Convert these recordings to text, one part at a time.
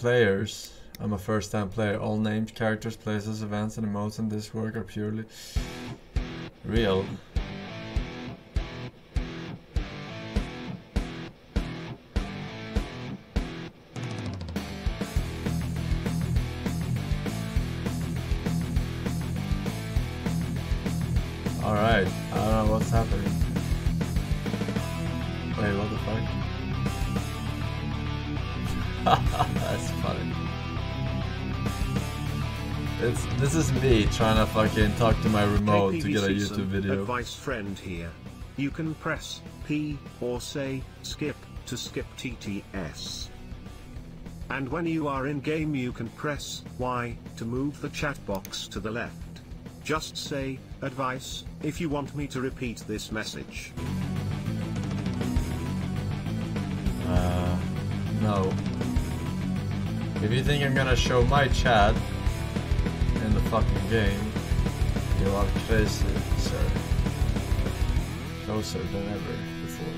players. I'm a first time player. All named characters, places, events, and emotes in this work are purely real. Trying to fucking talk to my remote to get a YouTube video. Advice friend here. You can press P or say skip to skip TTS. And when you are in game you can press Y to move the chat box to the left. Just say advice if you want me to repeat this message. Uh, no. If you think I'm gonna show my chat in the fucking game, you are crazy, sir. Closer than ever before.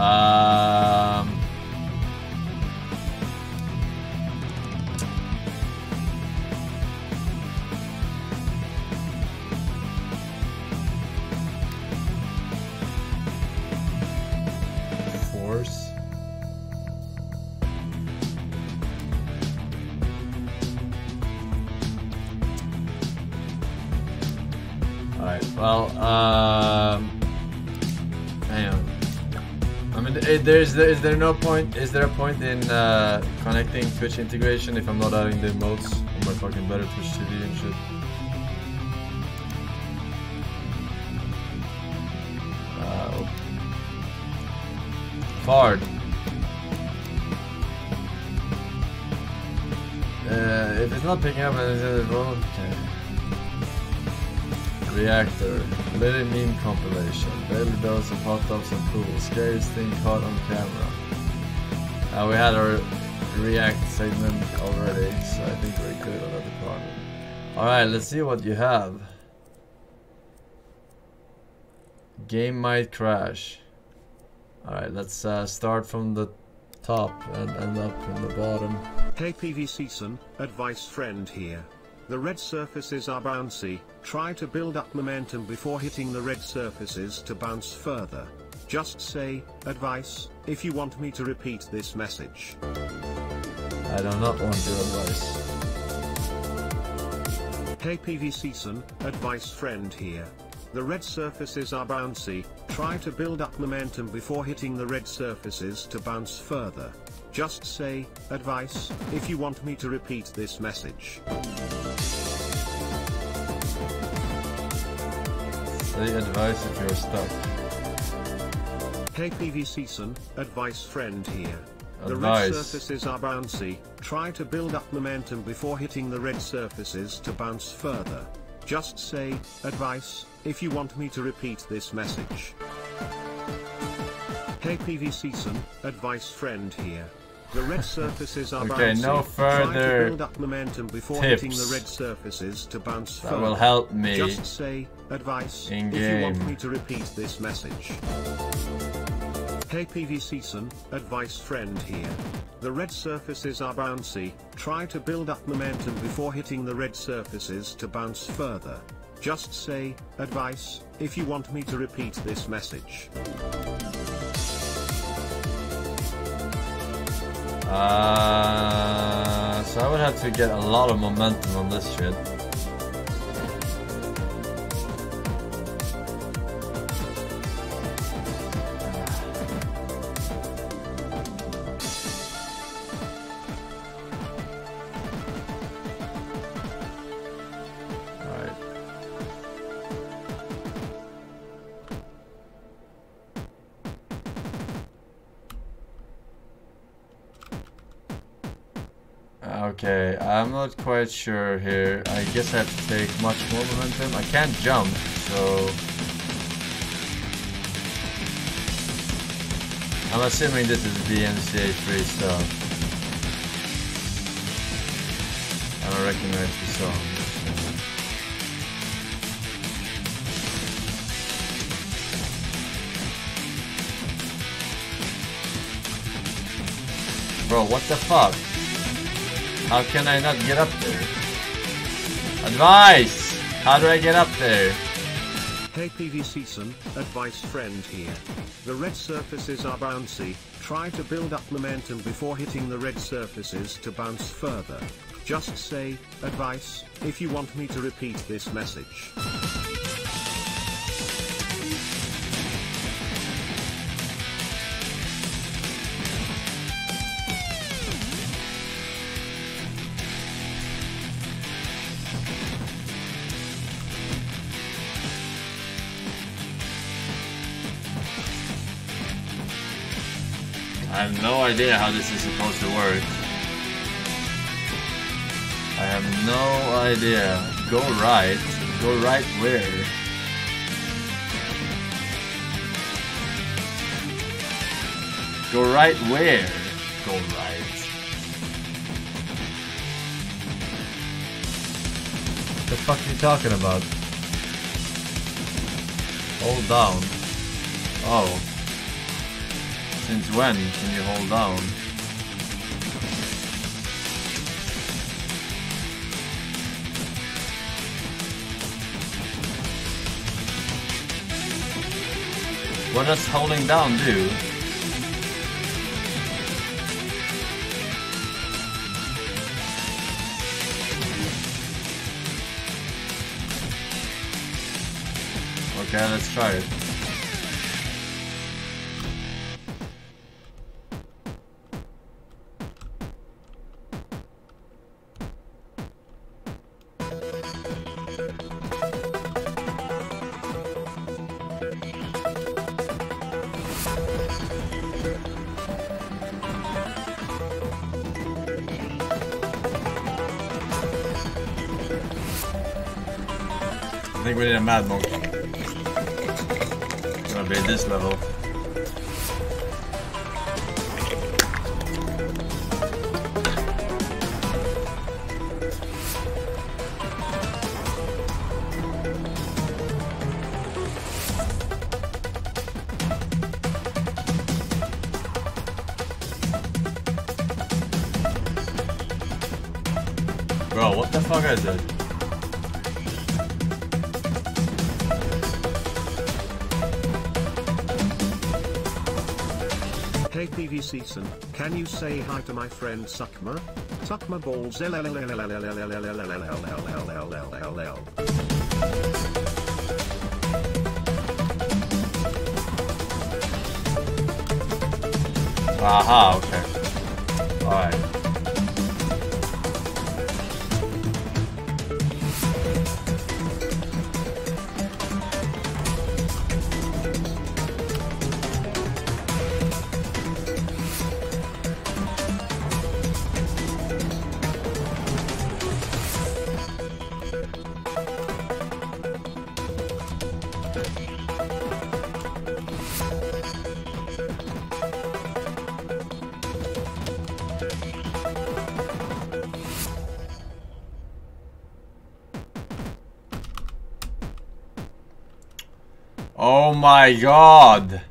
Um. Well, um, on. I mean, eh, there's there, is there no point? Is there a point in uh, connecting Twitch integration if I'm not adding the emotes on my fucking better Twitch TV and shit? Uh, Fard. Uh, if it's not picking up, it's uh, Reactor, Little meme compilation, daily dose of hot dogs and pool, scariest thing caught on camera. Uh, we had our React segment already, so I think we're good on that department. Alright, let's see what you have. Game might crash. Alright, let's uh, start from the top and end up in the bottom. KPV Season, advice friend here. The red surfaces are bouncy, try to build up momentum before hitting the red surfaces to bounce further. Just say, advice, if you want me to repeat this message. I do not want your advice. KPV Season, advice friend here. The red surfaces are bouncy, try to build up momentum before hitting the red surfaces to bounce further. Just say, advice, if you want me to repeat this message. Say advice if you're stuck. KPV Season, advice friend here. The red surfaces are bouncy, try to build up momentum before hitting the red surfaces to bounce further. Just say, advice, if you want me to repeat this message. KPV Season, advice friend here. The red surfaces are Okay, bouncy, no try to further build up momentum before hitting the tips. red surfaces to bounce That further. will help me Just say, advice, in if you want me to repeat this message. KPV Season, advice friend here. The red surfaces are bouncy, try to build up momentum before hitting the red surfaces to bounce further. Just say, advice, if you want me to repeat this message. Uh, so I would have to get a lot of momentum on this shit. Not quite sure here. I guess I have to take much more momentum. I can't jump, so... I'm assuming this is DMCA free stuff. I don't recognize the song. Bro, what the fuck? How can I not get up there? Advice! How do I get up there? Hey Pvcsen, advice friend here. The red surfaces are bouncy, try to build up momentum before hitting the red surfaces to bounce further. Just say, advice, if you want me to repeat this message. No idea how this is supposed to work. I have no idea. Go right. Go right where? Go right where? Go right. What the fuck are you talking about? Hold down. Oh. Since when can you hold down? What does holding down do? Okay, let's try it. Think we need a mad monk. It's gonna be this level. Bro, what the fuck is it? Hey Pvcsen, can you say hi to my friend Suckma? Suckma balls Aha, okay. My god!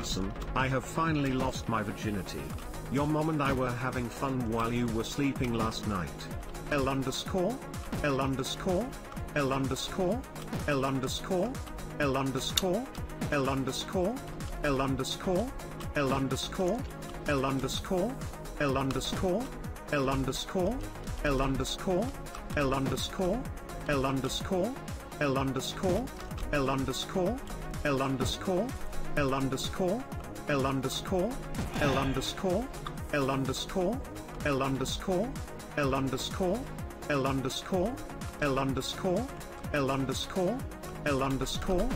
Season, I have finally lost my virginity. Your mom and I were having fun while you were sleeping last night. L underscore? L underscore? L underscore? L underscore? L underscore? L underscore? L underscore? L underscore? L underscore? L underscore? L underscore? L underscore? L underscore? L underscore? L underscore? L underscore? L underscore? L underscore? L underscore? L underscore? L underscore? L underscore? L underscore? L underscore? L underscore? L underscore? L underscore?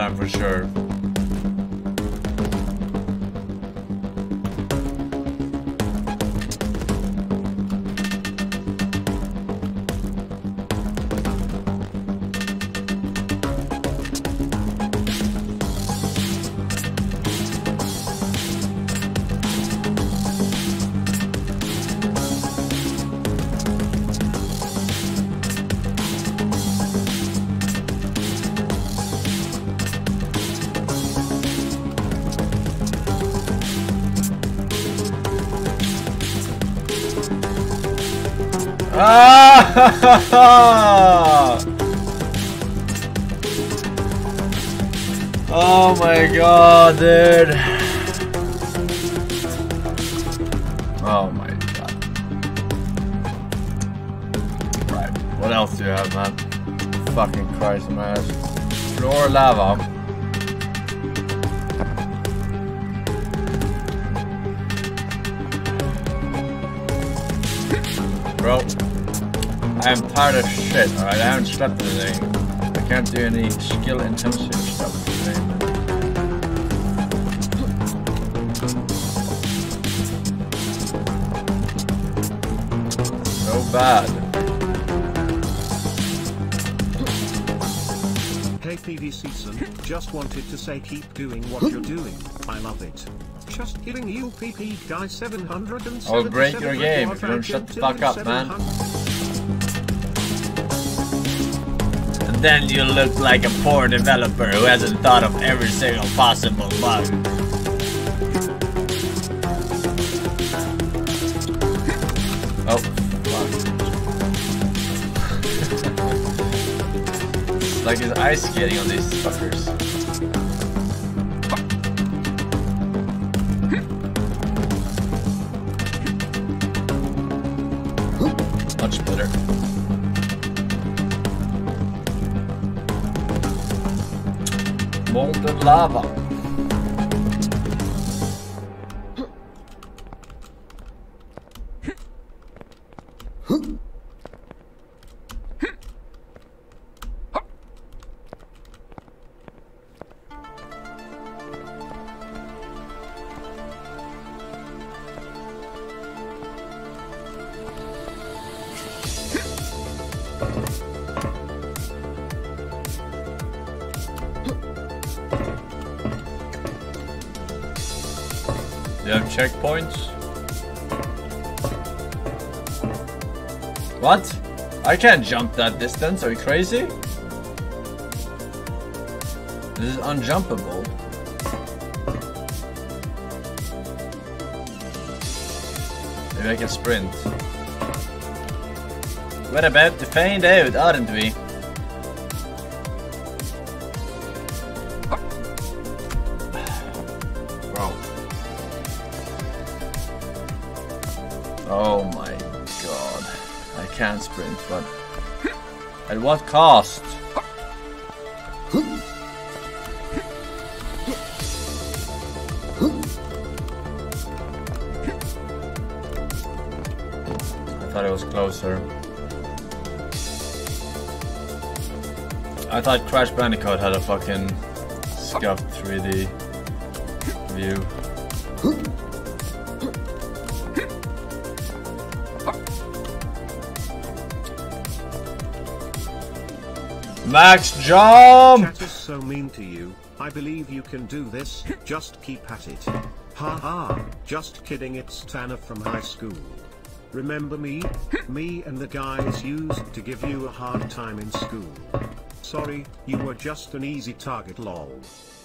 Time for sure. Ah! Oh my god, dude. Oh my god. Right, what else do you have, man? Fucking Christ, man. Floor lava. Bro, I am tired of shit, alright? I haven't slept today. I can't do any skill intensive stuff today. So bad. KPV season, just wanted to say keep doing what you're doing. I love it. Just kidding you PP guy 700 I'll break your game if you don't shut the fuck up, man. Then you look like a poor developer who hasn't thought of every single possible bug. Oh, fuck. like his ice skating on these fuckers. Lava. Can't jump that distance, are you crazy? This is unjumpable. Maybe I can sprint. We're about to find out, aren't we? At what cost? I thought it was closer. I thought Crash Bandicoot had a fucking scuffed 3D view. Max jump! Chat is so mean to you. I believe you can do this. Just keep at it. Ha ha. Just kidding. It's Tanner from high school. Remember me? Me and the guys used to give you a hard time in school. Sorry, you were just an easy target lol.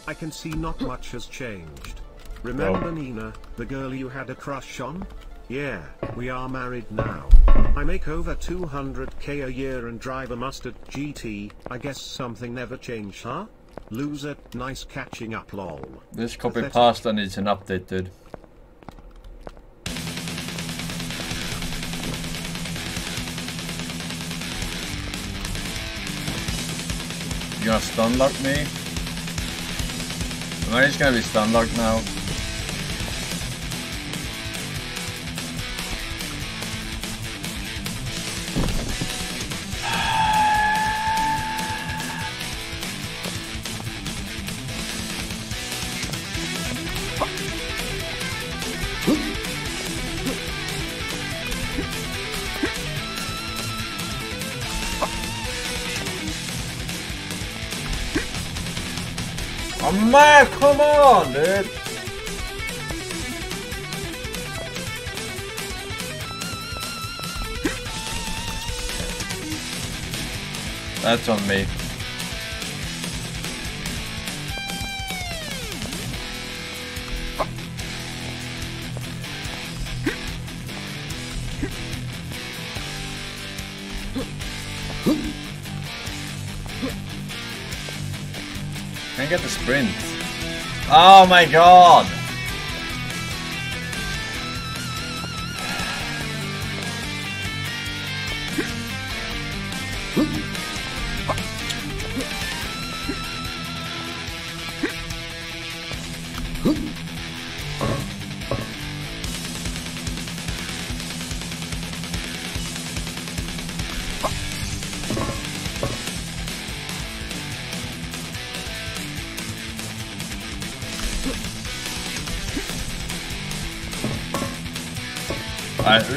I can see not much has changed. Remember oh. Nina, the girl you had a crush on? Yeah, we are married now. I make over 200k a year and drive a Mustang GT, I guess something never changed huh? Loser, nice catching up lol. This copy Pathetic. pasta needs an update, dude. You gonna stun lock me? Am I just gonna be stun locked now? Come on, dude! That's on me. Get the sprint. Oh my god!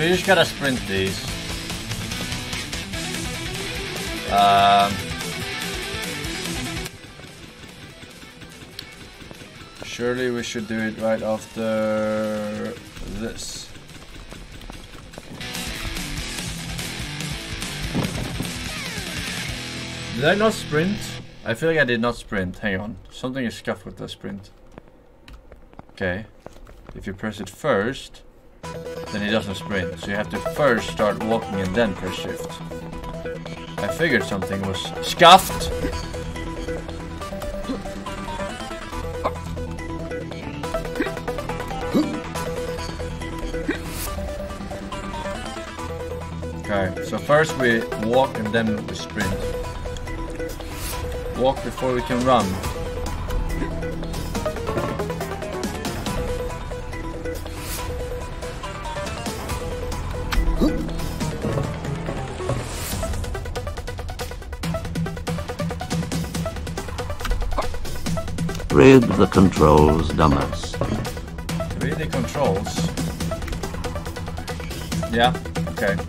we just gotta sprint these. Um, surely we should do it right after this. Did I not sprint? I feel like I did not sprint. Hang on. Something is scuffed with the sprint. Okay. If you press it first then it doesn't sprint. So you have to first start walking and then press shift. I figured something was scuffed. Okay, so first we walk and then we sprint. Walk before we can run. Read the controls, dumbass. Read the controls. Yeah, okay.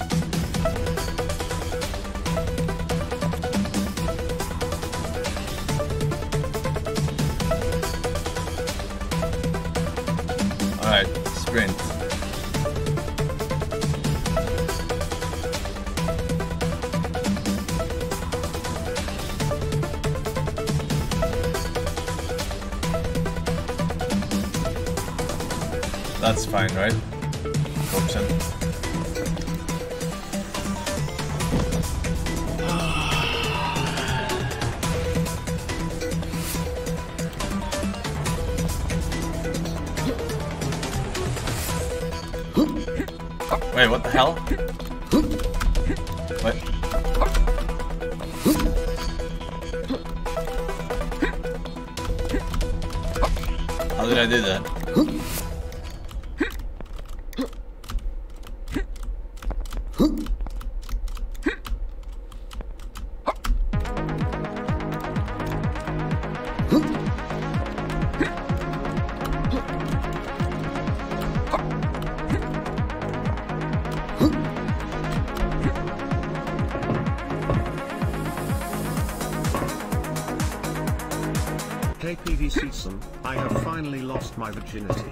My virginity.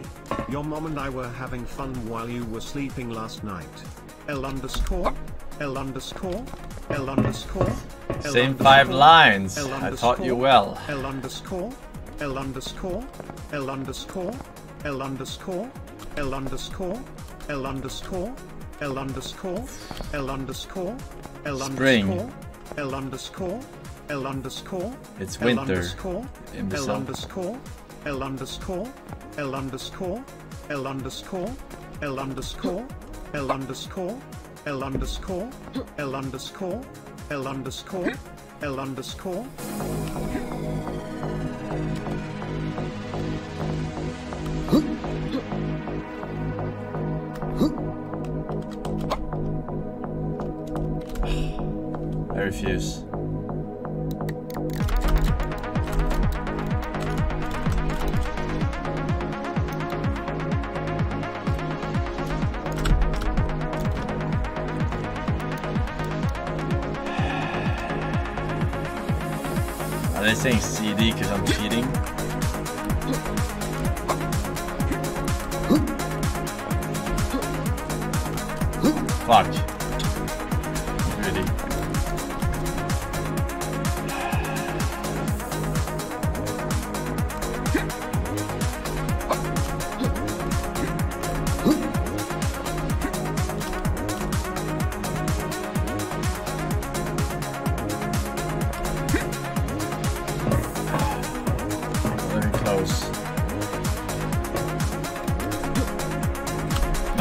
Your mom and I were having fun while you were sleeping last night. L underscore? L underscore? L underscore? L Same five lines. L I taught you well. L underscore? L underscore? L underscore? L underscore? L underscore? L underscore? L underscore? L underscore? L underscore? L underscore? L underscore? It's L winter. underscore? in L underscore? L underscore? L underscore, L underscore, L underscore, L underscore, L underscore, L underscore, L underscore, L underscore.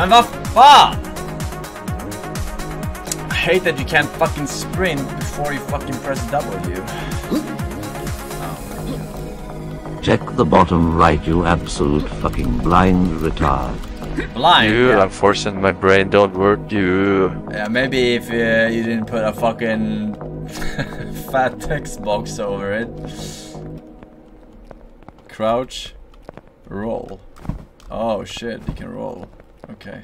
Men vad fan! I hate that you can't fucking sprint before you fucking press W. Check the bottom right, you absolute fucking blind retard. Blind. You, yeah. I'm forcing my brain, don't work you. Yeah, maybe if uh, you didn't put a fucking fat text box over it. Crouch, roll. Oh shit, you can roll. Okay.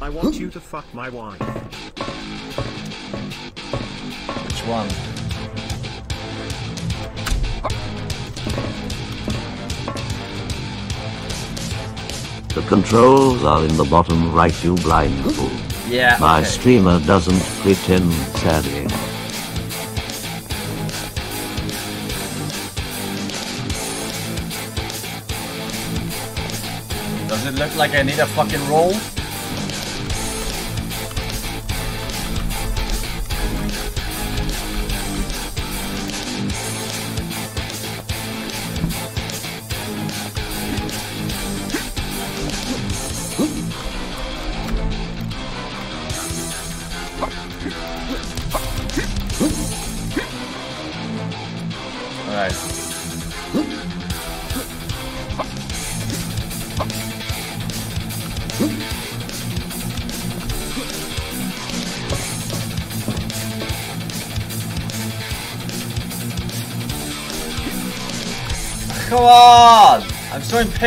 I want you to fuck my wife. Which one? The controls are in the bottom right, you blind fool. Yeah. My okay. streamer doesn't pretend, sadly. Look like I need a fucking roll?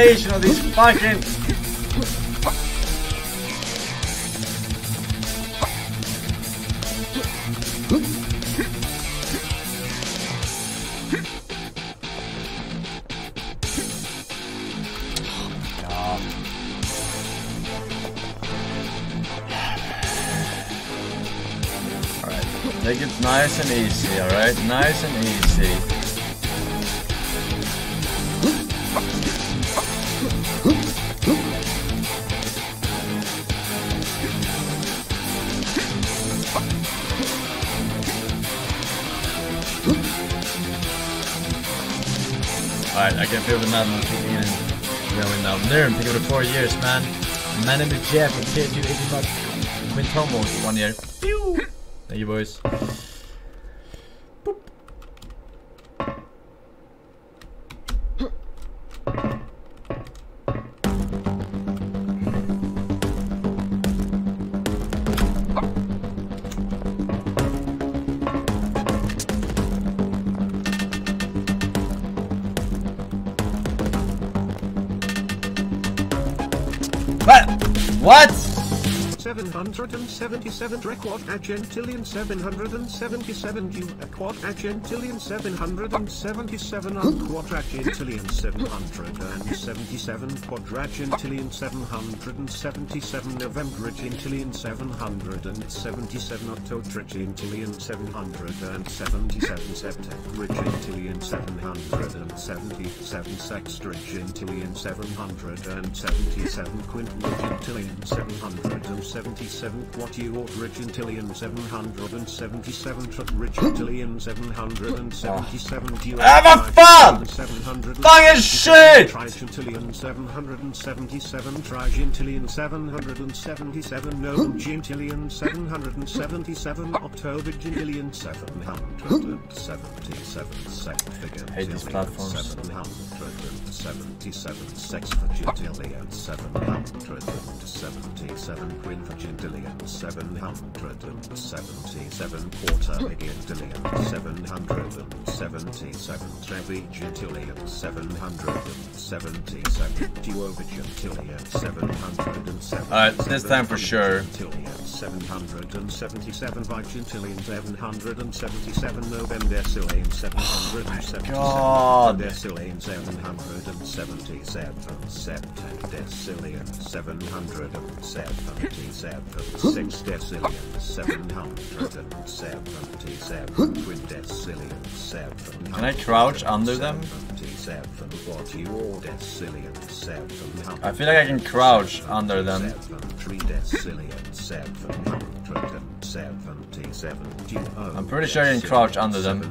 Of these fucking. God. Alright, take it nice and easy, alright? Nice and easy. Alright, I can feel the madness kicking in. Going now. Nern, pick up the four years, man. Man in the Jeff and KSU 85 Quintomo for one year. Thank you, boys. What? What? 777 record Argentilian 777 due a quad Argentilian 777 unquad Argentilian 777 quadragentilian 777 November Argentilian 777 October Argentilian 777 September Argentilian 777 Sextra Argentilian 777 Quint Argentilian 777 Quatio Argentilian 777 Argentilian 777 Duo Have a fun! 700 Fucking shit! Trigentilian 777 Trigentilian 777 Gnome Gentilian 777 October Gentilian 777 Sexfigure Hate these platforms. 777 Sexfigentilian 777 Quinfigentilian 777 Quarter Megantilian 777 Trevigentilian 777 Duovigentilian 777 Alright, this time for sure. Vigentilian 777 Vigentilian 777 November Decilian 777 God. Decilian 777 September Decilian 777 6 Decilian 777 Quindecilian 7 Can I crouch under them? 77 What you or Decilian 7 I feel like I can crouch under them. I'm pretty sure I can crouch under them.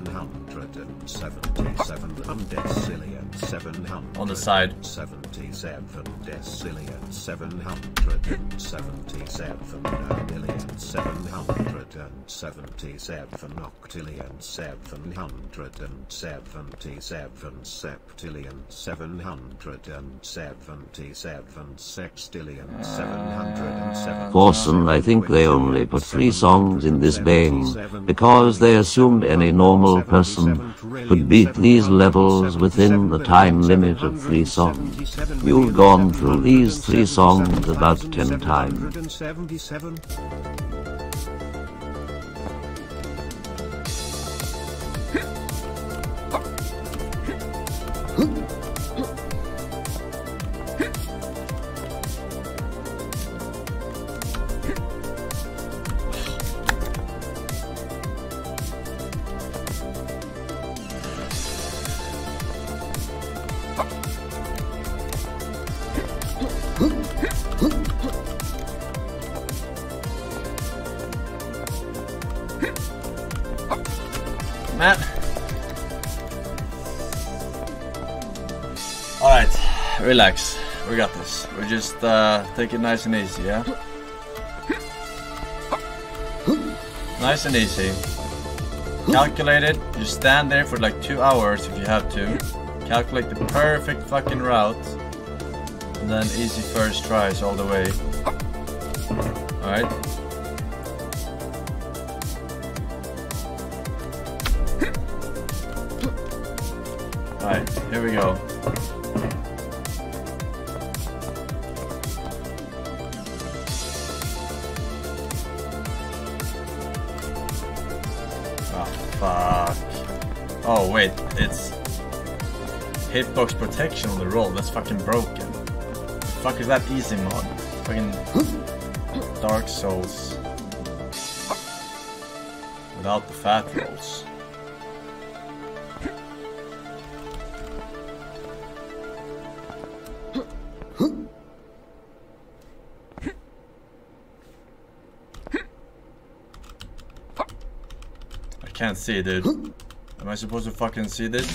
On the side. 77 decillion 777 million 777 octillion 777 septillion 777 sextillion 777 Forsen, I think they only put three songs in this bang because they assumed any normal person could beat these levels within the time limit of three songs. You've gone through these three songs about ten times. Relax. We got this. We just uh, take it nice and easy, yeah? Nice and easy. Calculate it. You stand there for like two hours if you have to. Calculate the perfect fucking route. And then easy first tries all the way. Alright? Alright, here we go. It's hitbox protection on the roll. That's fucking broken. fuck is that easy mod? Fucking Dark Souls. Without the fat rolls. I can't see, dude. I supposed to fucking see this?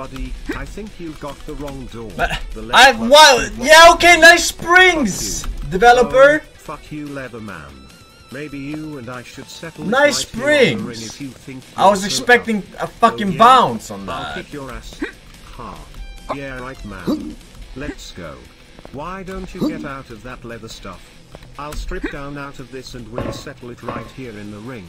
Buddy, I think you got the wrong door. But The I wow, yeah, okay, nice springs, developer. Oh, fuck you, Leatherman. Maybe you and I should settle Nice right here on the springs. ring if you think I was expecting tough. a oh, fucking Oh, yeah? bounce on that. I'll kick your ass. Ha. Yeah, right, man. Let's go. Why don't you get out of that leather stuff? I'll strip down out of this and we'll settle it right here in the ring.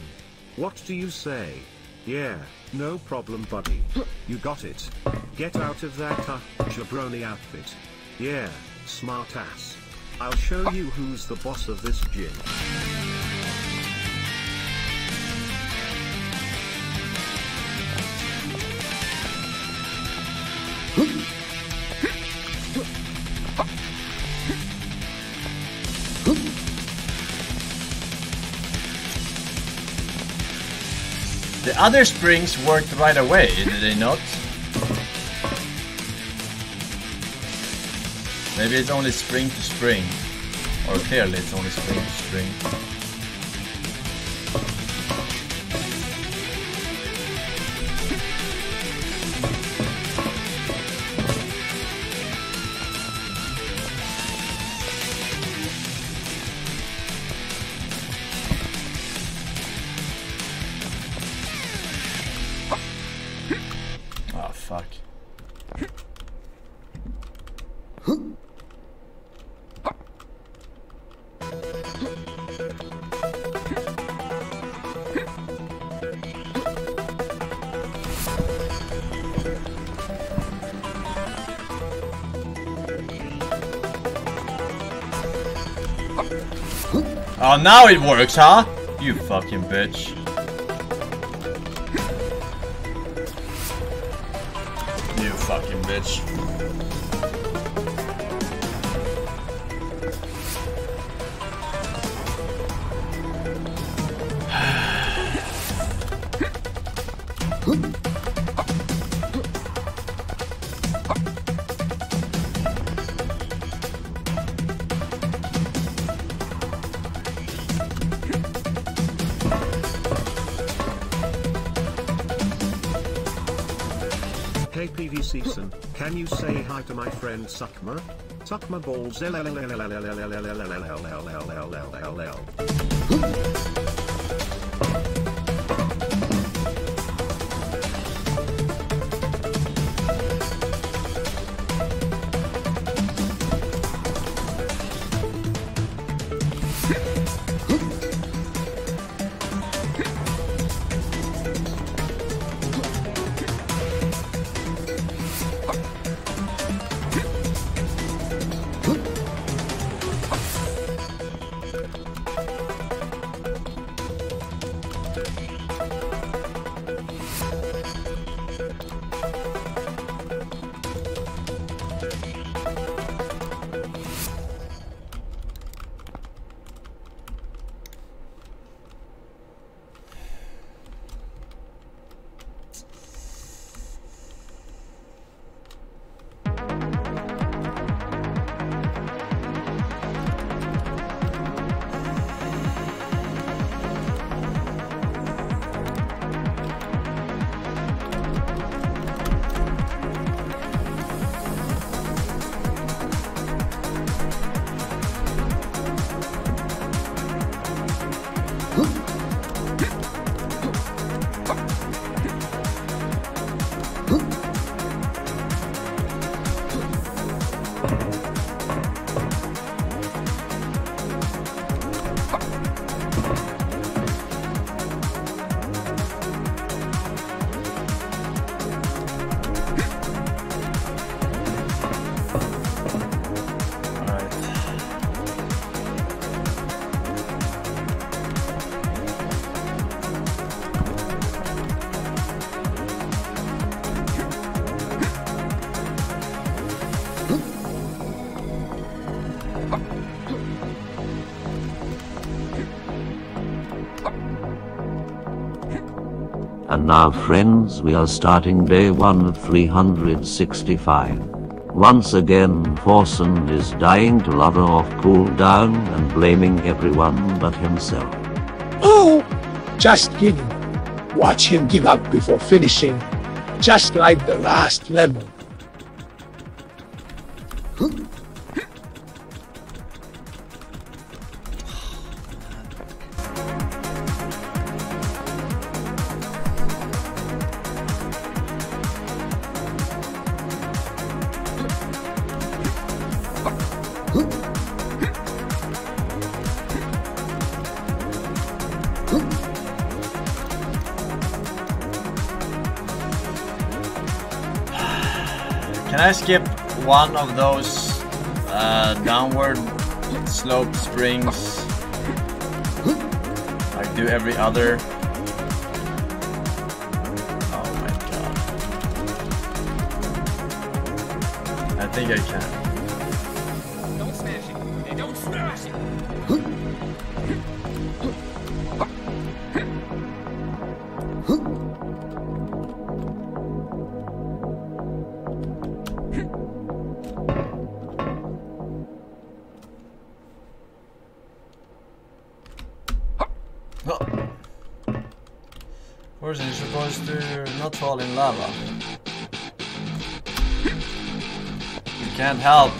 What do you say? Yeah, no problem, buddy. You got it. Get out of that uh, jabroni outfit. Yeah, smart ass. I'll show you who's the boss of this gym. The other springs worked right away, did they not? Maybe it's only spring to spring. Or clearly it's only spring to spring. Oh, now it works, huh? You fucking bitch. You fucking bitch. Huh? Pvcsen, can you say hi to my friend Suckma? Suckma balls. And now, friends, we are starting day one of 365. Once again, Forsen is dying to lava off cool down and blaming everyone but himself. Oh, just kidding. Watch him give up before finishing, just like the last level. I skip one of those uh, downward slope springs? Like do every other? Oh my god. I think I can. Can't help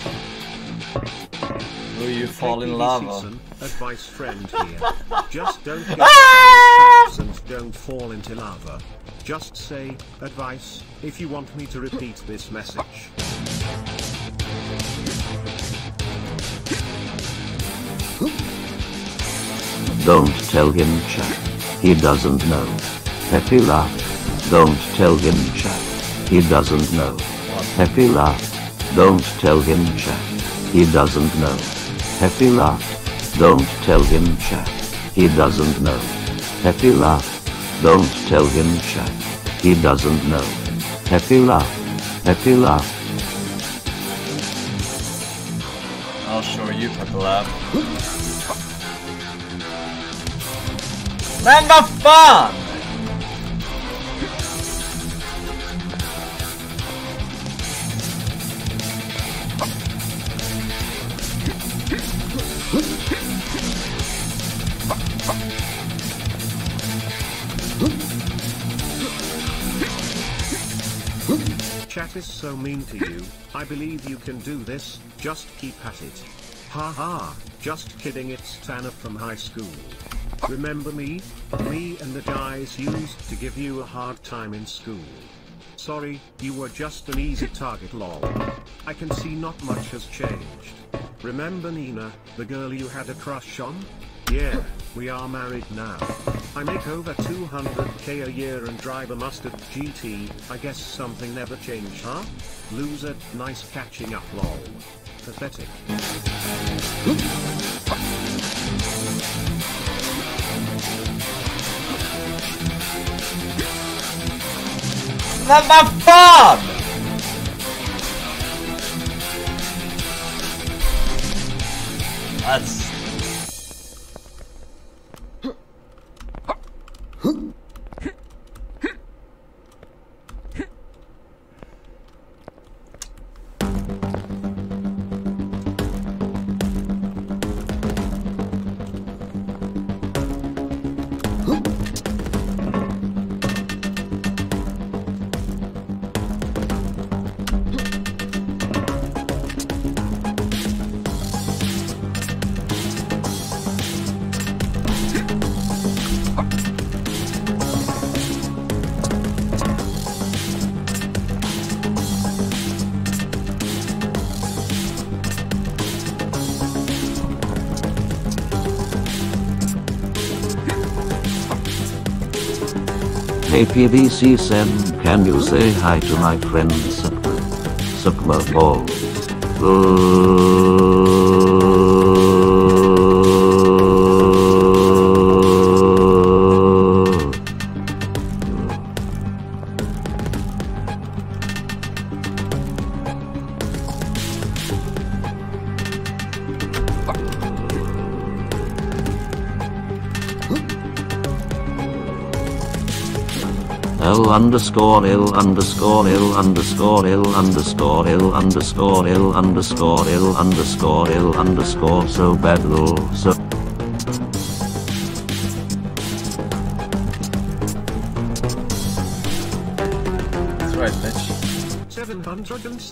who you fall in PVC lava. Advice friend here. Just don't get ah! traps and don't fall into lava. Just say, advice, if you want me to repeat this message. Don't tell him chat. He doesn't know. PepeLaugh. Don't tell him chat. He doesn't know. PepeLaugh. Don't tell him chat. He doesn't know. PepeLaugh. Don't tell him chat. He doesn't know. PepeLaugh. Don't tell him chat. He doesn't know. PepeLaugh. Happy laugh. I'll show you PepeLaugh. Men vad fan! So mean to you. I believe you can do this, just keep at it. Ha ha, just kidding it's Tanner from high school. Remember me? Me and the guys used to give you a hard time in school. Sorry, you were just an easy target lol. I can see not much has changed. Remember Nina, the girl you had a crush on? Yeah, we are married now. I make over 200k a year and drive a Mustang GT, I guess something never changed huh? Loser, nice catching up lol. Pathetic. Men vad fan! That's... Huh? Pvcsen, can you say hi to my friend Sukma? Sukma Balls. Uh, L underscore L underscore L underscore L underscore L underscore L underscore L underscore L underscore so bad lol so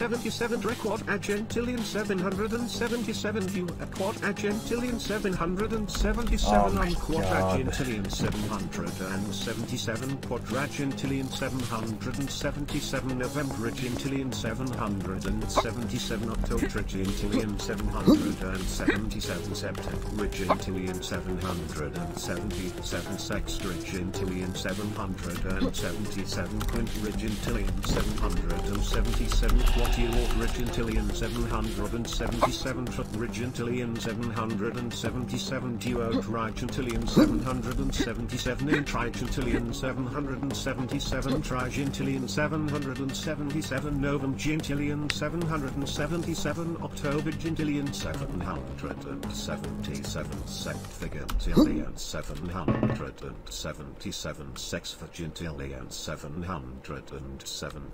777 record Argentilian 777 view a quad Argentilian 777 oh on quad Argentilian 777 quad Argentilian 777 November Argentilian 777 October Argentilian 777 September Argentilian 777 Sexta Argentilian 777 Quint Argentilian 777 quadrigentillion 777 trigentillion 777 duotrigentillion 777 intrigentillion 777 trigentillion 777 novum gentillion 777 october gentillion 777 septvigentillion 777 sexvigintillion 777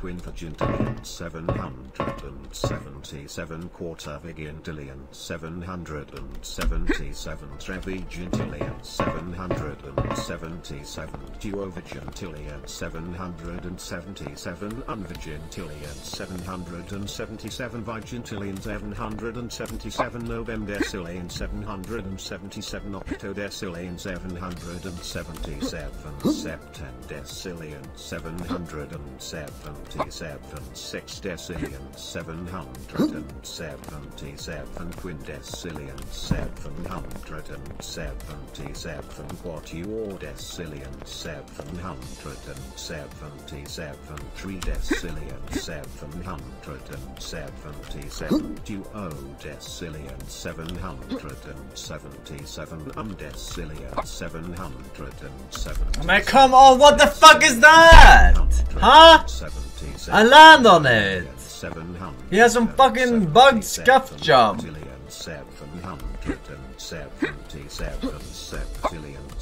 quinvigintillion 777 quattuorvigintillion 777 trevigintillion, 777 duovigintillion, 777 unvigintillion, 777 vigintillion, 777 novemdecillion, 777 octodecillion, 777 septendecillion, 777 6 sexdecillion 777 quindecillion 777 quatuordecillion 777 tridecillion 777 duodecillion 777 undecillion 777 Man come on, what the fuck is that? Huh? I land on it. He has some fucking bugged scuff jump.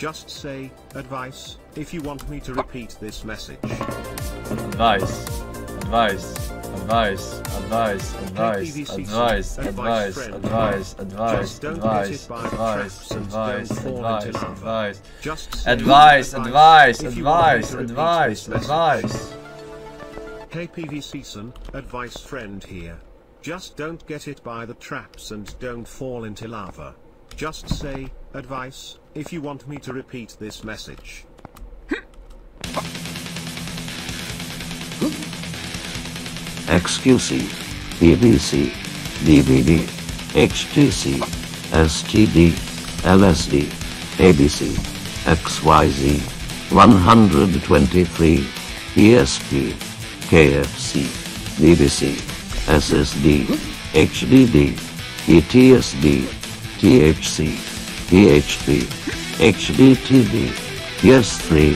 Just say, advice, if you want me to repeat this message. Advice. Advice. Advice. Advice. Advice. Advice. advice, Advice. Advice. Advice. Just don't get Advice. it by the Advice. Advice. don't fall into Advice. Advice. Advice. Advice. if you want me Advice. Advice. Advice. Hey Pvcsen, advice friend here. Just don't get it by the traps and don't fall into lava. Just say, advice, if you want me to repeat this message. XQC, BBC, DVD, HTC, STD, LSD, ABC, XYZ, 123, ESP, KFC, BBC, SSD, HDD, ETSD, THC, PHP, HDTV, PS3,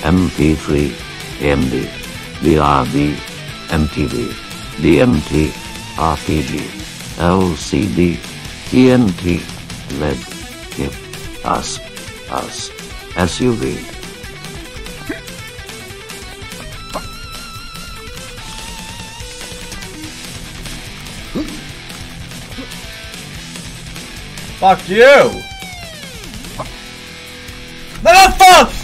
MP3, MD, VRV, MTV, DMT, RPG, LCD, TNT, LED, KIP, US, US, SUV. Fuck you! 来吧放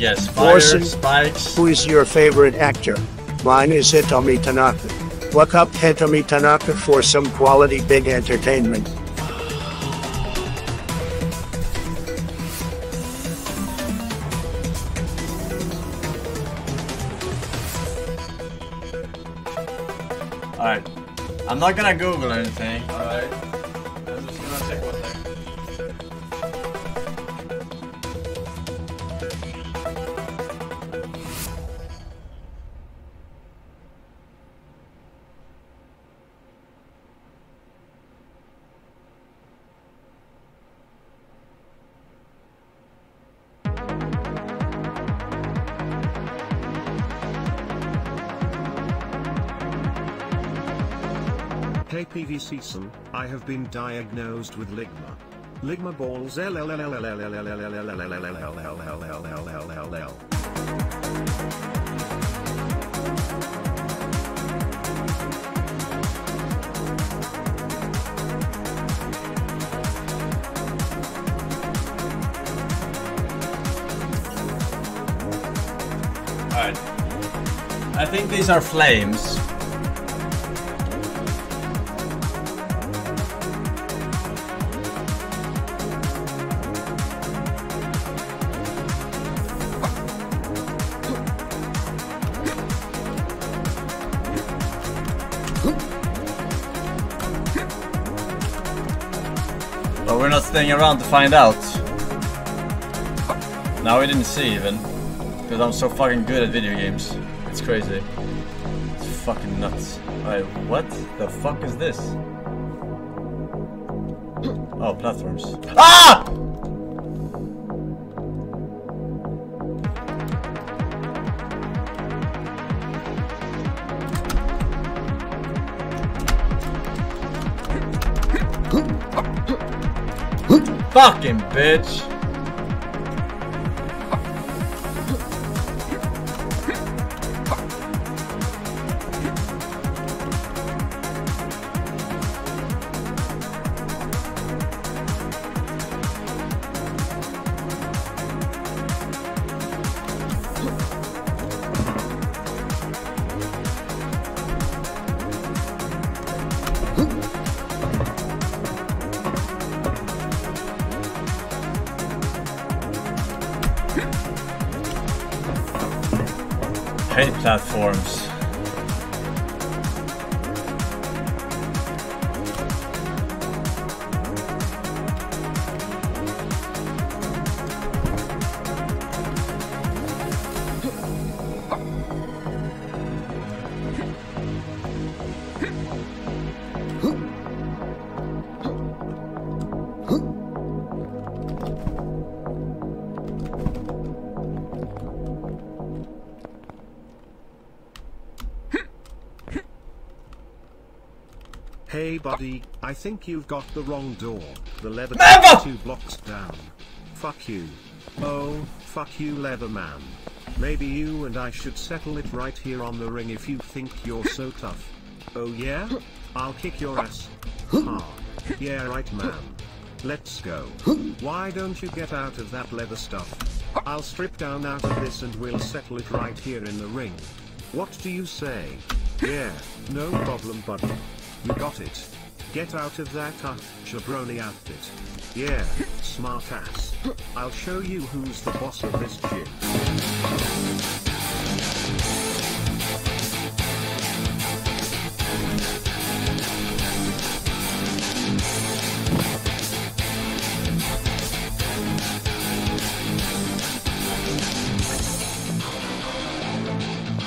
Me Orson. spikes. Who is your favorite actor? Mine is Hitomi Tanaka. Look up Hitomi Tanaka for some quality big entertainment. Alright. I'm not gonna Google I have been diagnosed with ligma. Ligma balls Alright. I think these are flames. Around to find out. Now we didn't see even. Because I'm so fucking good at video games. It's crazy. It's fucking nuts. Alright, what the fuck is this? Oh, platforms. Ah! Fucking bitch! Hate platforms. I think you've got the wrong door. The leather Never! two blocks down. Fuck you. Oh, fuck you leather man. Maybe you and I should settle it right here on the ring if you think you're so tough. Oh yeah? I'll kick your ass. Ha. Yeah right man. Let's go. Why don't you get out of that leather stuff? I'll strip down out of this and we'll settle it right here in the ring. What do you say? Yeah, no problem buddy. You got it. Get out of that uh, jabroni outfit. Yeah, smart ass. I'll show you who's the boss of this gym.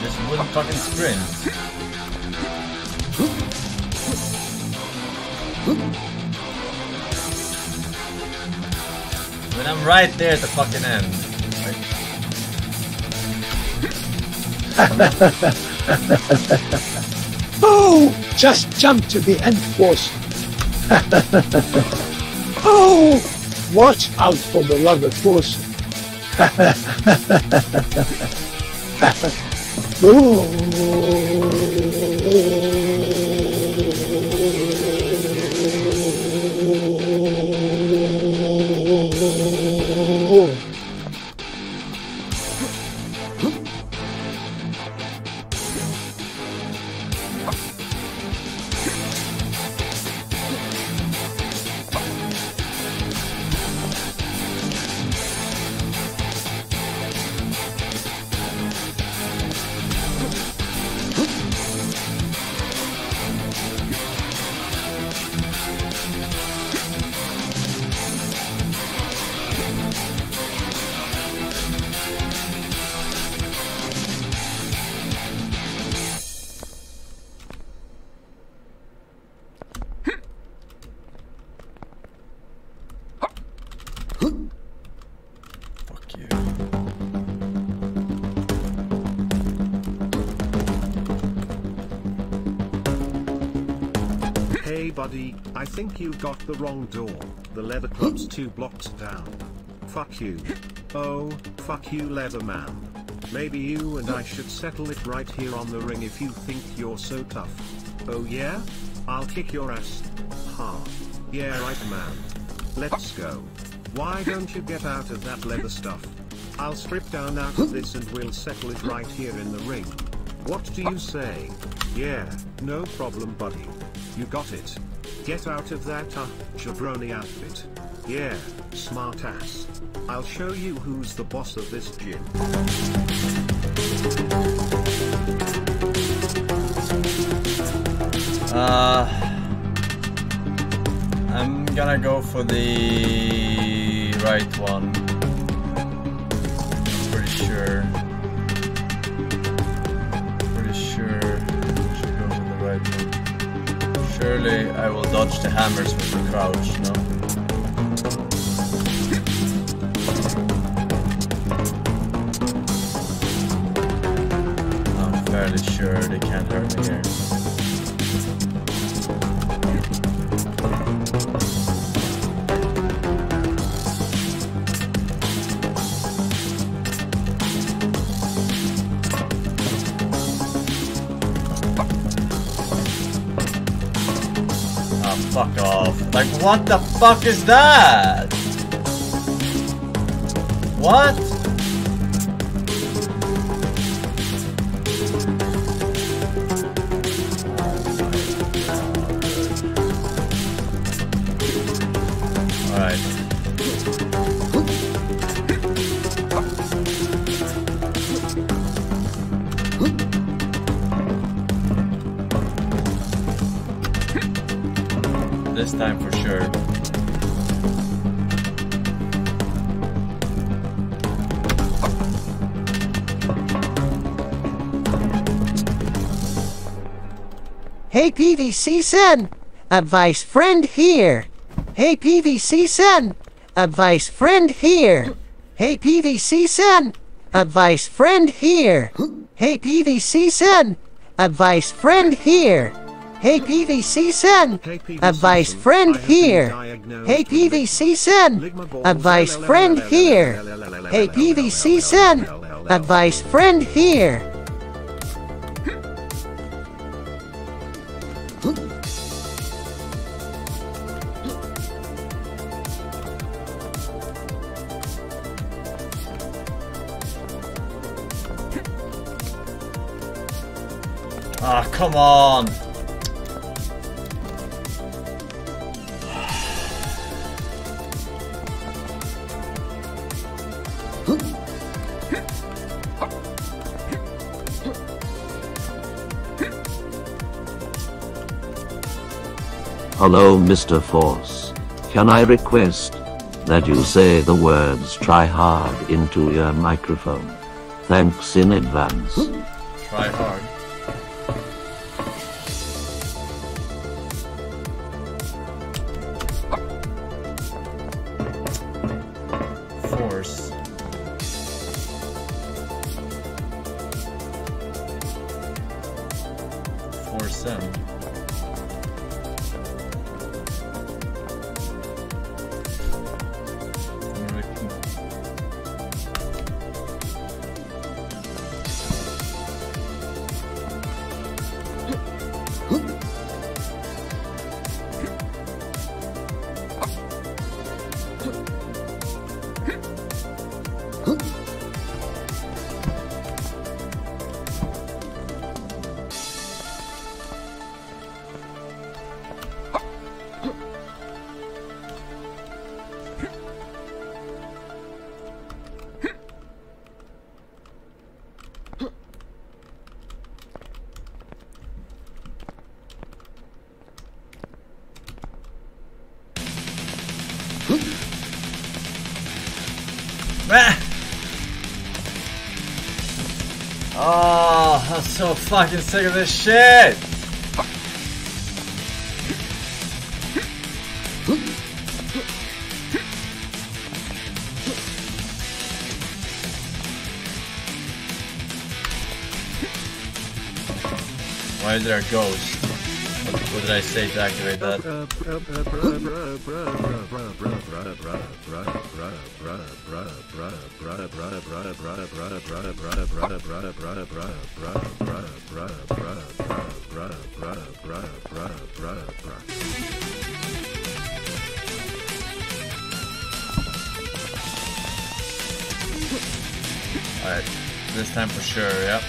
Just wouldn't fucking sprint. Right there at the fucking end. Oh, just jump to the end force. oh, watch out for the rubber force. Oh. Two blocks down. Fuck you. Oh, fuck you, Leatherman. Maybe you and I should settle it right here on the ring if you think you're so tough. Oh yeah? I'll kick your ass. Ha. Yeah, right, man. Let's go. Why don't you get out of that leather stuff? I'll strip down out of this and we'll settle it right here in the ring. What do you say? Yeah, no problem, buddy. You got it. Get out of that uh, jabroni outfit. Yeah, smart ass. I'll show you who's the boss of this gym. Uh, I'm gonna go for the right one. I'm pretty sure. Pretty sure I should go for the right one. Surely I will dodge the hammers with the crouch, no? Sure they can't hurt me here. Ah, fuck off. Like, what the fuck is that? What? Pvcsen! Advice friend here! Hey Pvcsen! Advice friend here! Hey Pvcsen! Advice friend here! Hey Pvcsen! Advice friend here! Hey Pvcsen! Hey, PVC Advice friend I have been here! Hey Pvcsen! Advice friend here! Hey Pvcsen! Advice friend here! Come on! Hello, Mr. Force. Can I request that you say the words try hard into your microphone? Thanks in advance. Try hard. Force so fucking sick of this shit! Why is there a ghost? Did I say to activate that? Alright, this time for sure, yep.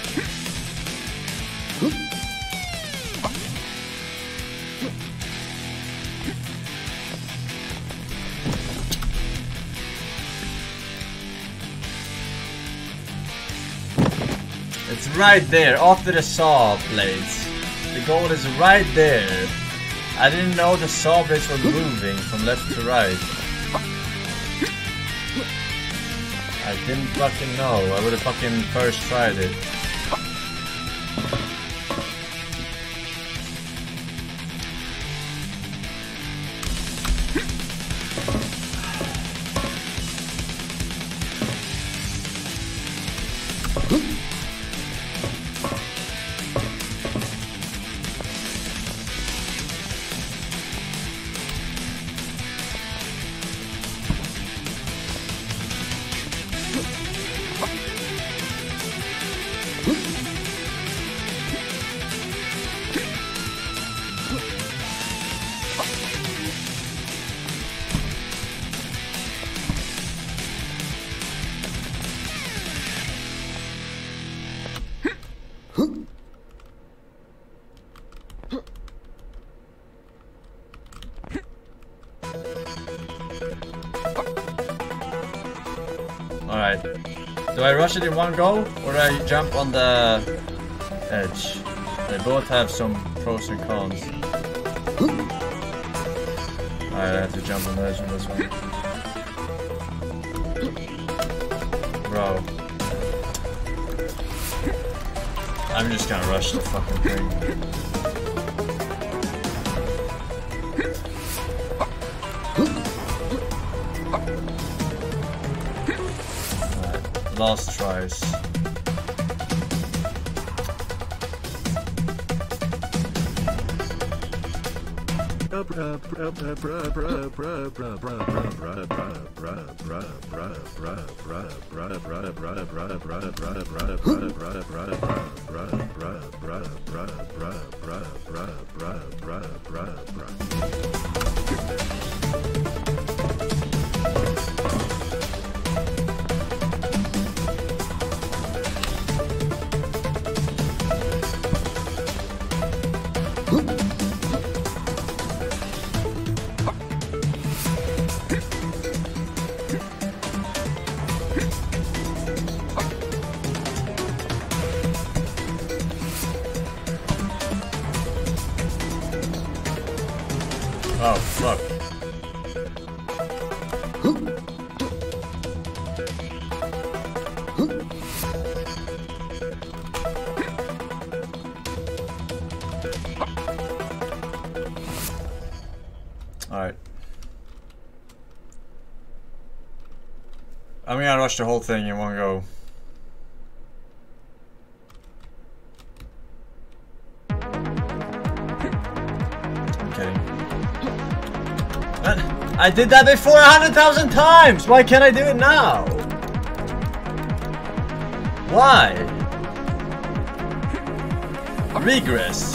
Right there, after the saw blades. The goal is right there. I didn't know the saw blades were moving from left to right. I didn't fucking know. I would have fucking first tried it. Rush it in one go or I jump on the edge? They both have some pros and cons. I have to jump on the edge on this one. Bro. I'm just gonna rush the fucking thing. Last tries. Rush the whole thing in one go. I'm kidding. I did that before a hundred thousand times! Why can't I do it now? Why? Regress.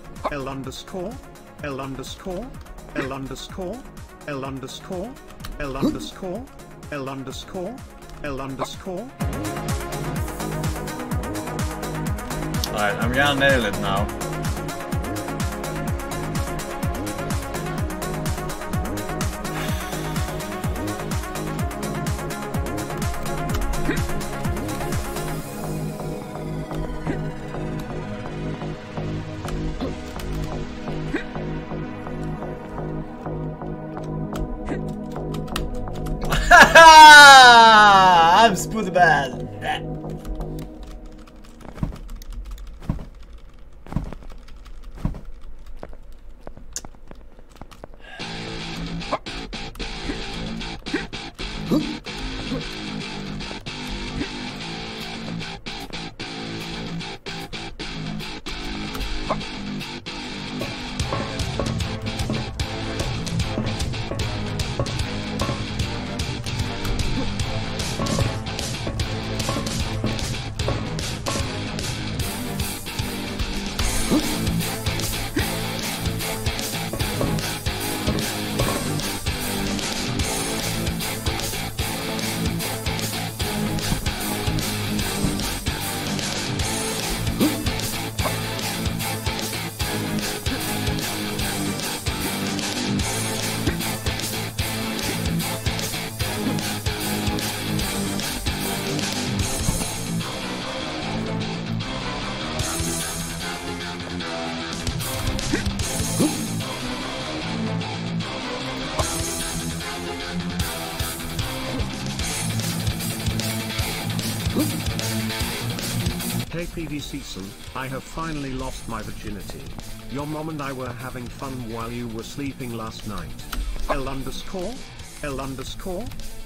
L underscore? L underscore? L underscore? L underscore? L underscore? L underscore? L underscore? Alright, I'm gonna nail it now. Hey Pvcsen, I have finally lost my virginity. Your mom and I were having fun while you were sleeping last night. L underscore? L underscore?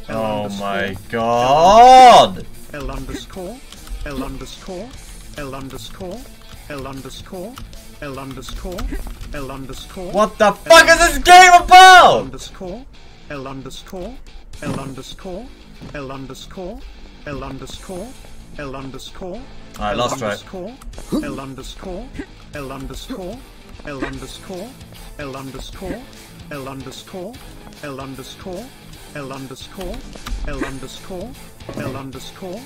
L Oh my god! L underscore? L underscore? L underscore? L underscore? L underscore? L underscore? What the fuck is this game about? L underscore? L underscore? L underscore? L underscore? L underscore? L underscore? Alright, last try. L underscore, L underscore, L underscore, L underscore, L underscore, L underscore, L underscore, L underscore, L underscore.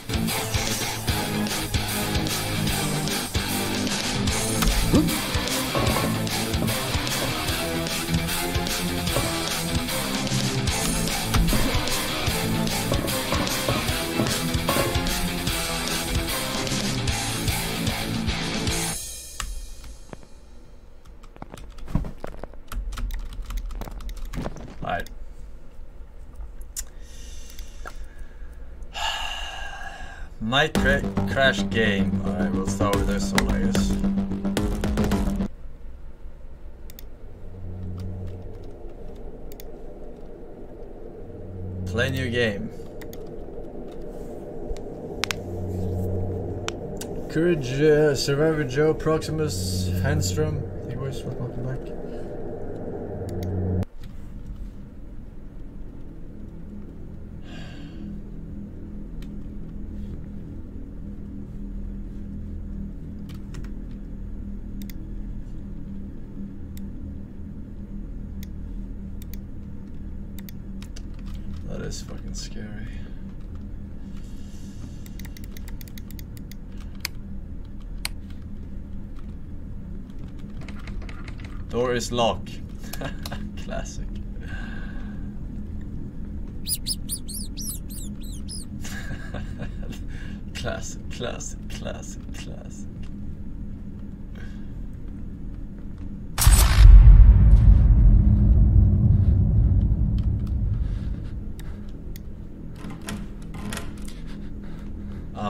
Crash game. Alright, we'll start with this one, I guess. Play new game. Courage, uh, Survivor Joe, Proximus, Handstrom. Hey boys, welcome back. That is fucking scary. Door is locked. Classic. classic, classic, classic, classic. Uh,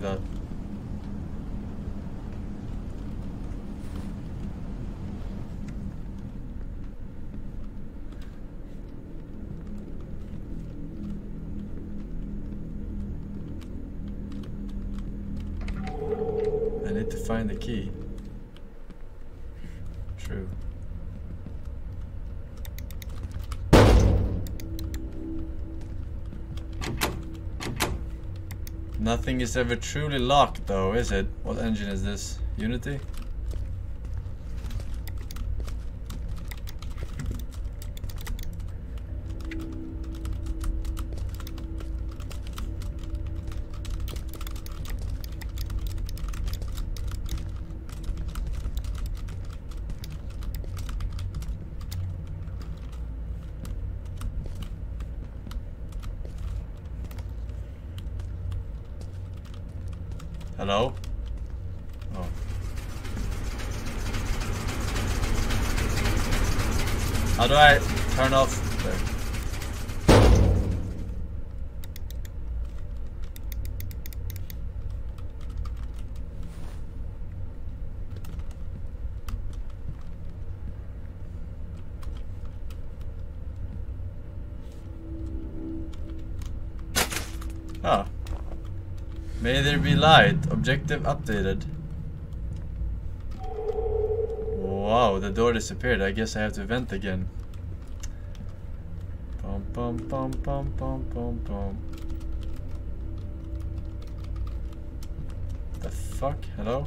that? Nothing is ever truly locked though, is it? What engine is this? Unity? Hello? Oh. How do I turn off there? Ah. May there be light. Objective updated. Wow, the door disappeared. I guess I have to vent again. Pum pum pum pum pum pum. The fuck? Hello?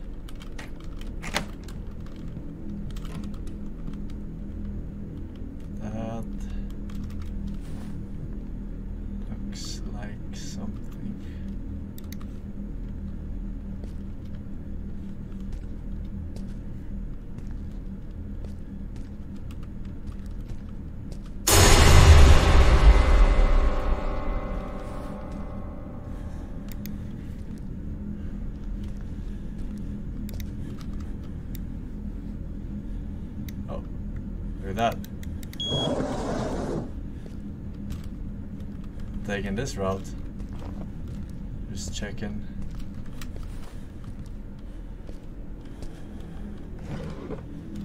Taking this route. Just checking.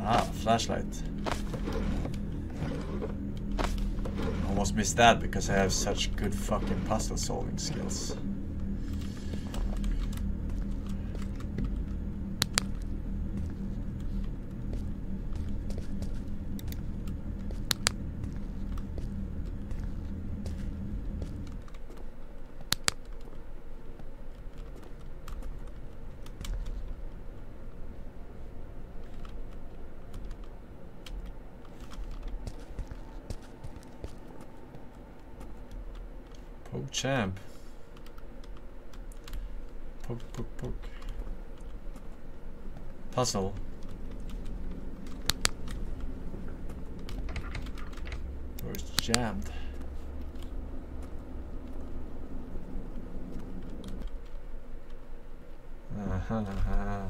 Ah, flashlight. Almost missed that because I have such good fucking puzzle solving skills. Poke champ. Poke, poke, poke. Puzzle. Door's jammed. Uh-huh.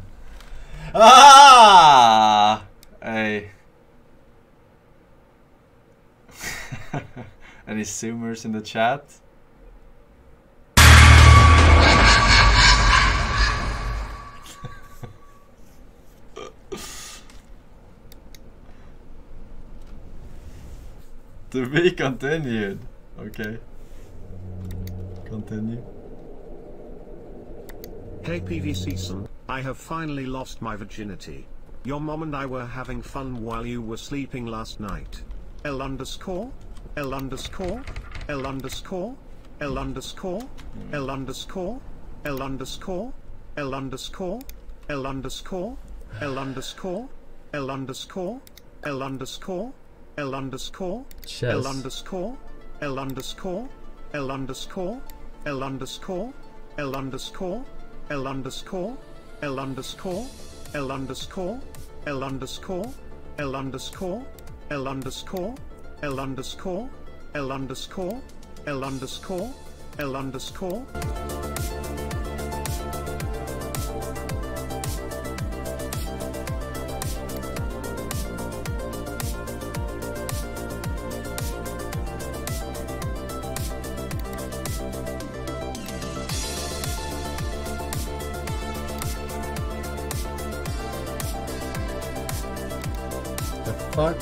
Ah! Hey. Any zoomers in the chat? To be continued. Okay. Continue. Hey Pvcsen, I have finally lost my virginity. Your mom and I were having fun while you were sleeping last night. L underscore? L underscore? L underscore? L underscore? L underscore? L underscore? L underscore? L underscore? L underscore? L underscore? L underscore? L underscore? Chess. L underscore? L underscore? L underscore? L underscore? L underscore? L underscore? L underscore? L underscore? L underscore? L underscore? L underscore? L underscore? L underscore? L underscore? L underscore? Fuck?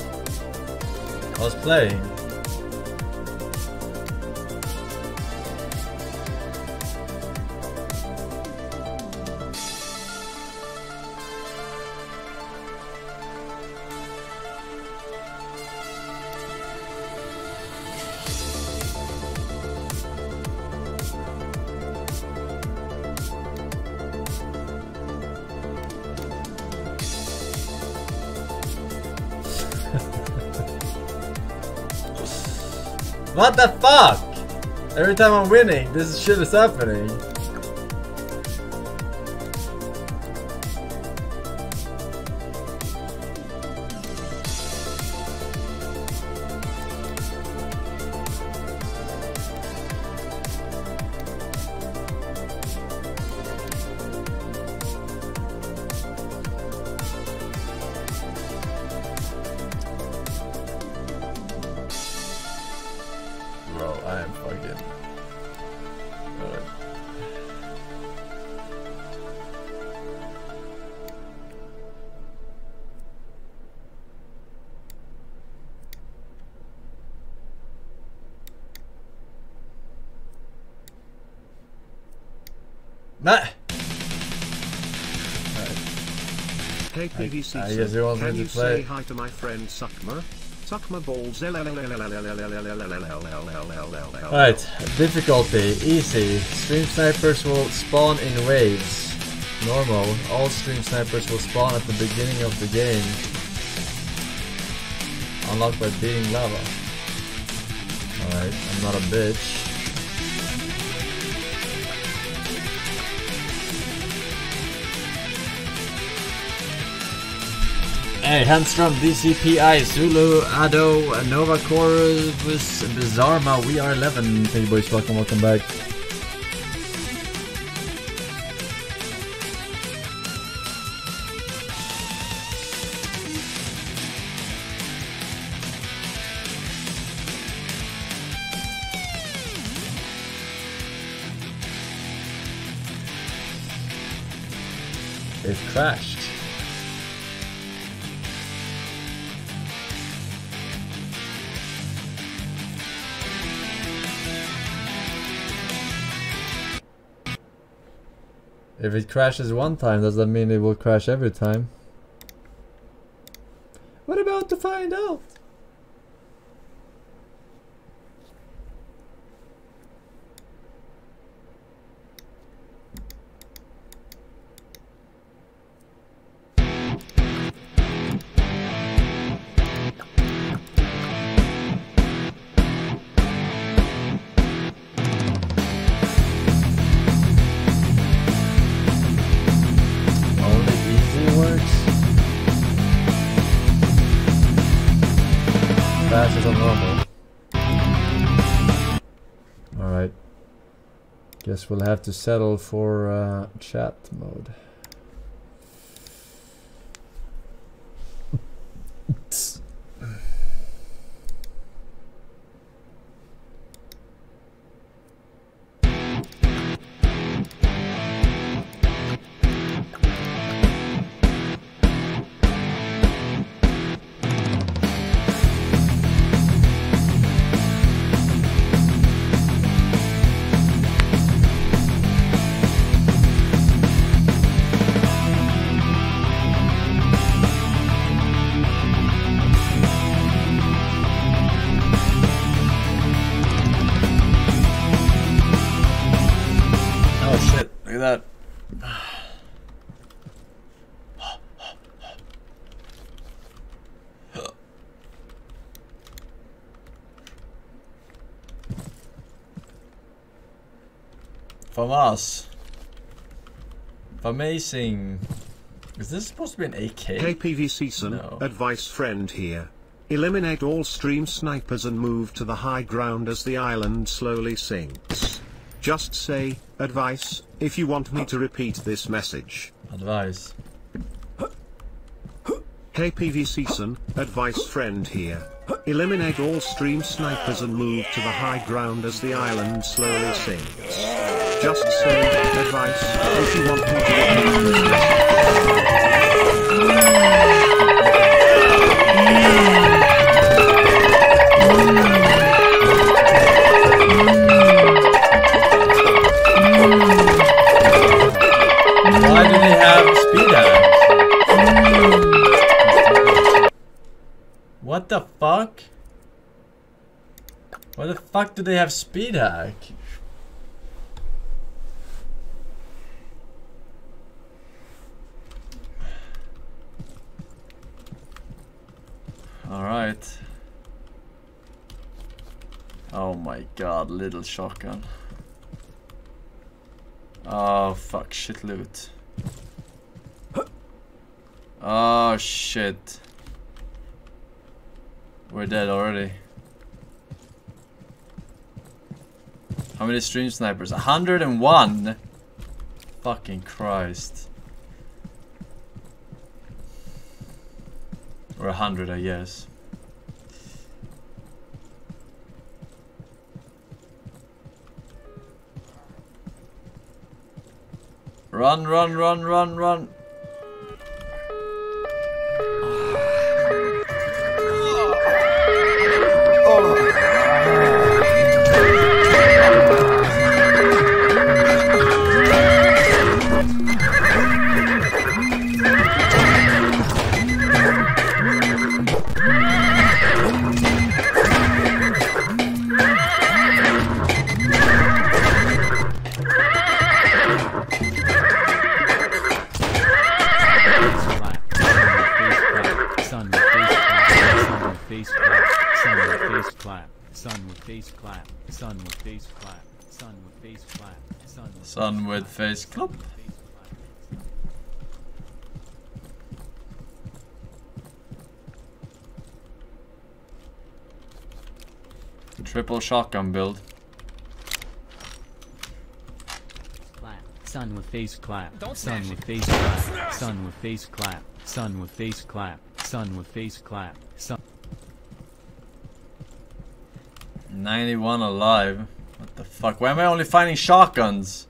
I was playing. Every time I'm winning, this shit is happening. Hey PVC I guess you want me can to you play? say hi to my friend Suckma? Suckma balls. Alright, difficulty, easy. Stream snipers will spawn in waves. Normal, all stream snipers will spawn at the beginning of the game. Unlocked by beating lava. Alright, I'm not a bitch. Hey, Handstrom, DCPI, Zulu, Ado, Nova Chorus, Bizarma, we are 11. Thank you boys, welcome, welcome back. Crashes one time, does that mean it will crash every time? We'll have to settle for uh, chat mode. Amazing. Is this supposed to be an AK? KPV Season, No. advice friend here. Eliminate all stream snipers and move to the high ground as the island slowly sinks. Just say, advice, if you want me to repeat this message. Advice. KPV Season, advice friend here. Eliminate all stream snipers and move to the high ground as the island slowly sinks. Just say, advice, if you want me to. Why do they have? What the fuck? Why the fuck do they have speed hack? Alright. Oh my god, little shotgun. Oh fuck, shit loot. Oh shit. We're dead already. How many stream snipers? 101! Fucking Christ. Or a 100 I guess. Run, run, run, run, run. Face clap. Sun with face clap. Sun with face clap. Sun with face clap. Sun with with face club. clap. Triple shotgun build. clap. Sun with face clap. Don't Sun with face clap. Sun with face clap. Sun with face clap. Sun with face clap. Sun. 91 alive. What the fuck? Why am I only finding shotguns?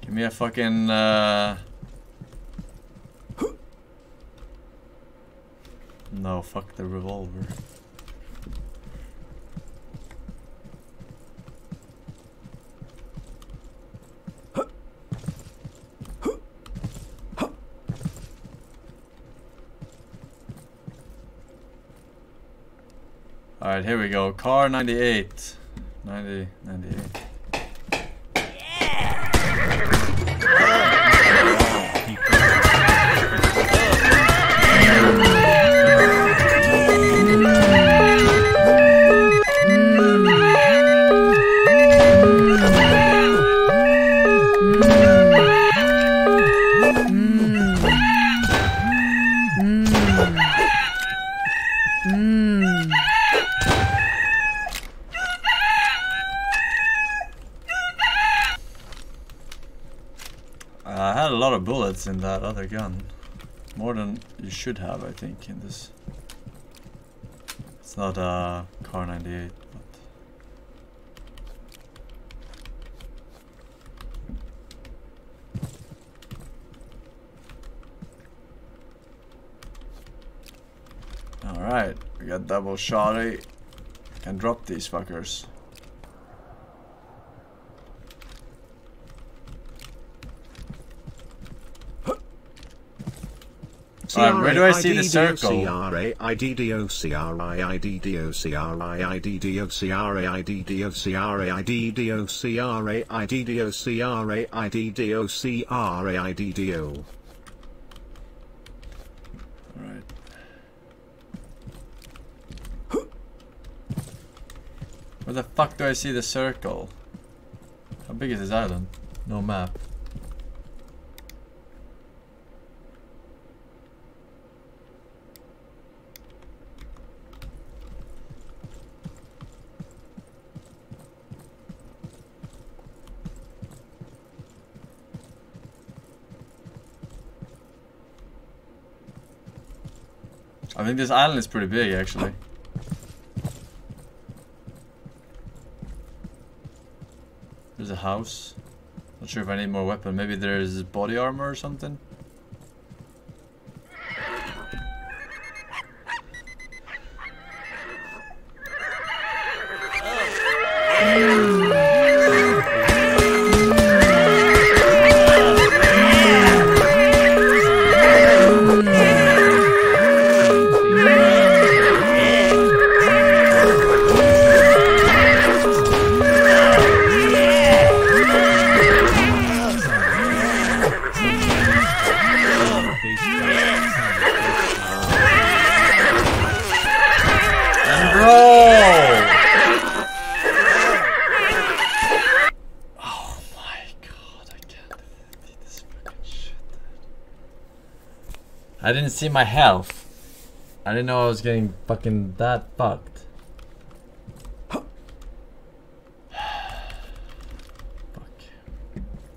Give me a fucking uh No, fuck the revolver. Alright, here we go. Kar 98. 90, in that other gun. More than you should have, I think, in this. It's not a Kar 98, but. Alright, we got double shotty. Eh? Can drop these fuckers. Alright, where do I see the circle? Alright. Alright. Where the fuck do I see the circle? How big is this island? No map. This island is pretty big actually. There's a house. Not sure if I need more weapon. Maybe there's body armor or something. See my health. I didn't know I was getting fucking that fucked. Fuck.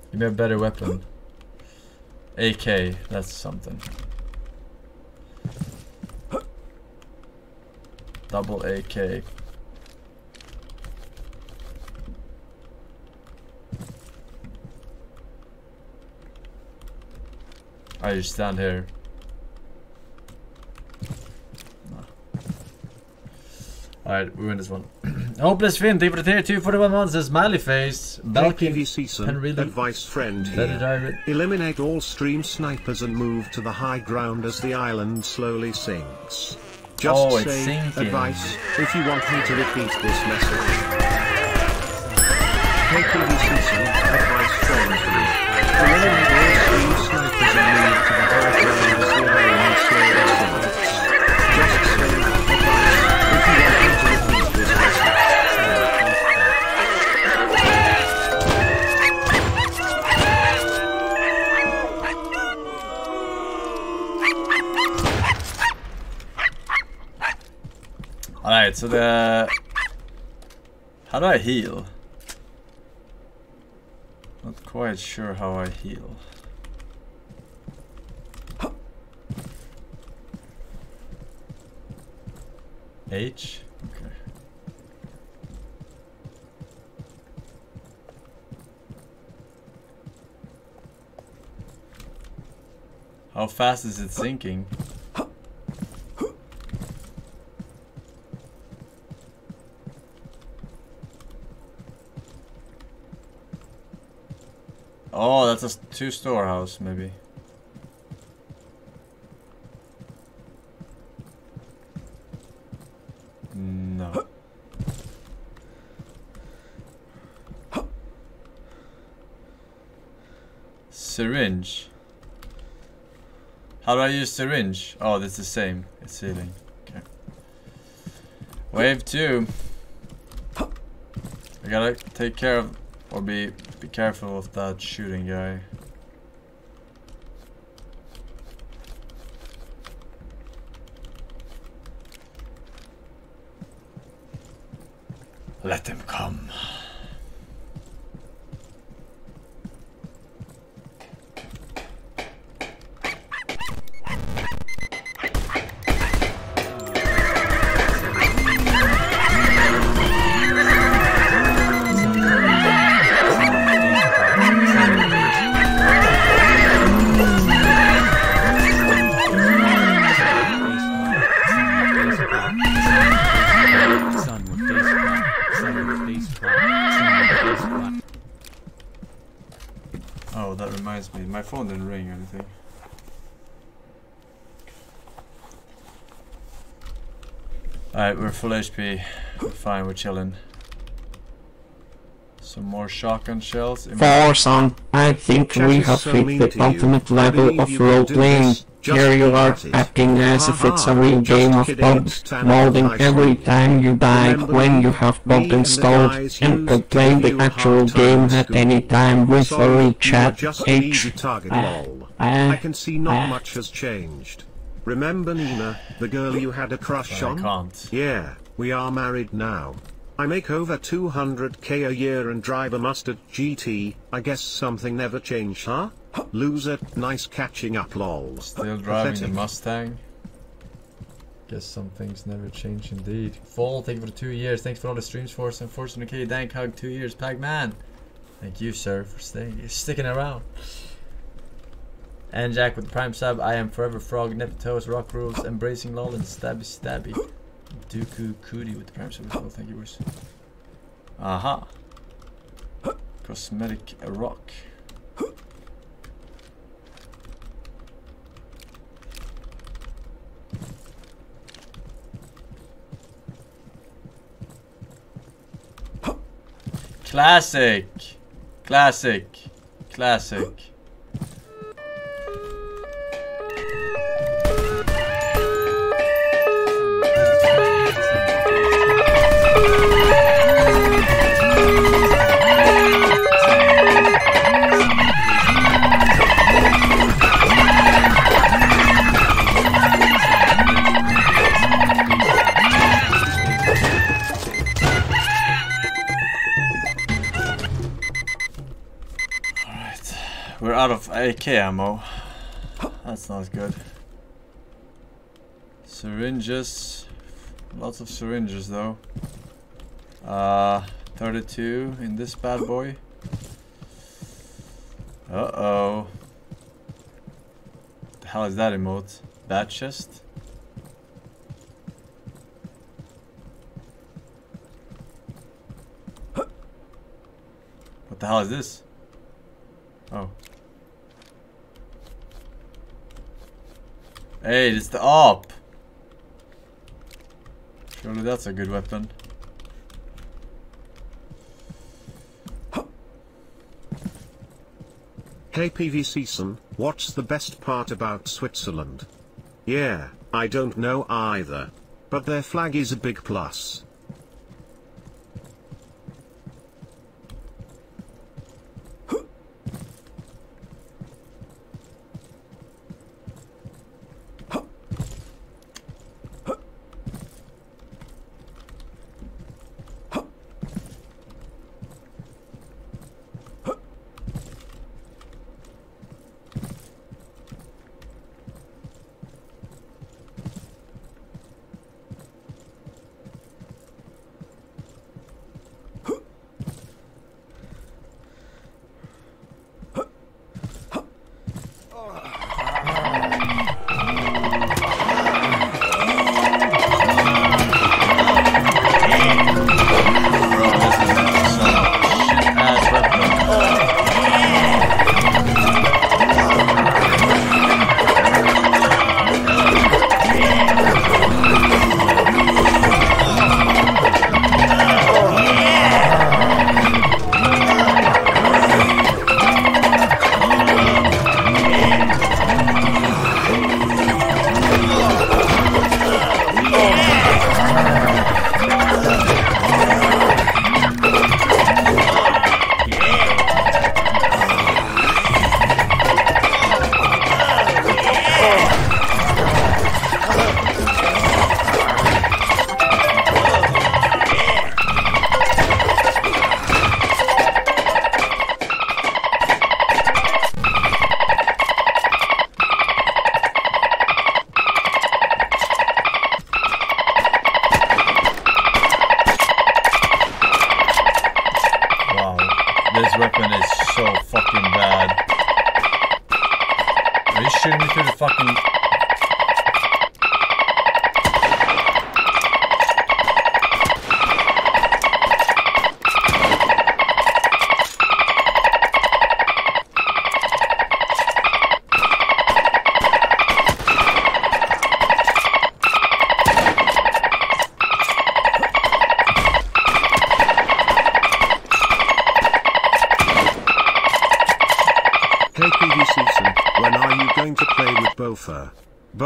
Give me a better weapon. AK, that's something. Double AK. I just stand here. Alright, we win this one. Hopeless Finn, thank you for the tier 2 41 months. Says Smiley Face. Balkan. Can advice friend here. Eliminate all stream snipers and move to the high ground as the island slowly sinks. Just Oh, say sinking. advice if you want me to repeat this message. Hey PVC advice friend here. Eliminate all stream snipers and move Alright, so the... How do I heal? Not quite sure how I heal. H? Okay. How fast is it sinking? Oh, that's a two storehouse, maybe. No. Syringe. How do I use syringe? Oh, that's the same. It's healing. Okay. Wave two. I gotta take care of or be be careful of that shooting guy. Let them come. Alright, we're full HP. Fine, we're chilling. Some more shotgun shells. in my- For son, I think Chat we have so hit the to you. ultimate level of role-playing. this. Just Here you are at it. acting as if it's a real just game of kidding, bugs, molding every time you die Remember when you have Me bug installed, and used could play the actual hard game at too. any time with Sorry, very you chat just H. target, Ah, ah, I can see not ah. much has changed. Remember Nina, the girl you had a crush I on? can't. Yeah, we are married now. I make over 200k a year and drive a Mustang GT, I guess something never changed, huh? Loser, nice catching up lol. Still driving the Pathetic. Mustang. Guess some things never change indeed. Fall, thank you for the two years. Thanks for all the streams for us. Unfortunately, Dank Hug, two years. Pac-Man. Thank you, sir, for staying, sticking around. And Jack with the prime sub. I am forever frog, Neptos, rock rules, embracing lol, and stabby stabby. Dooku Cootie with the prime sub as well. Thank you, Bruce. Aha. Cosmetic rock. Classic. Classic. Classic. Out of AK ammo. That's not good. Syringes. Lots of syringes though. Uh 32 in this bad boy. Uh oh. The hell is that emote? Bat chest? What the hell is this? Oh. Hey, it's the op. Surely that's a good weapon. Hey Pvcsen, what's the best part about Switzerland? Yeah, I don't know either. But their flag is a big plus.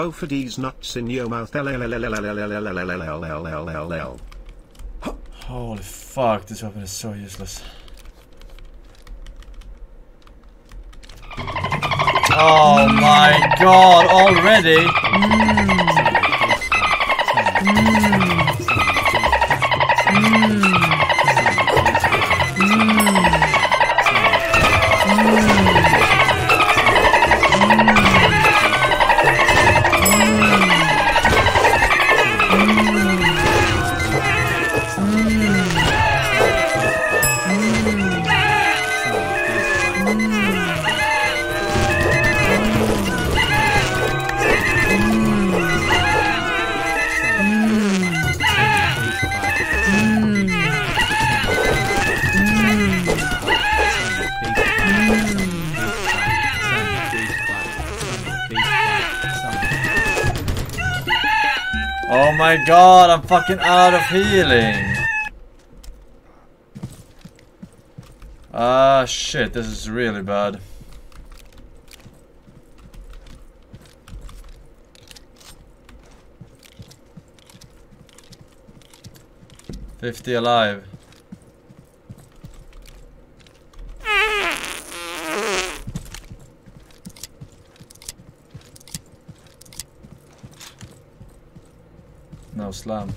go for these nuts in your mouth. Holy fuck, this weapon is so useless. Oh my god, already? Mm. I'm fucking out of healing. Ah shit, this is really bad. Fifty alive. Islam.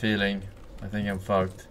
feeling. I think I'm fucked.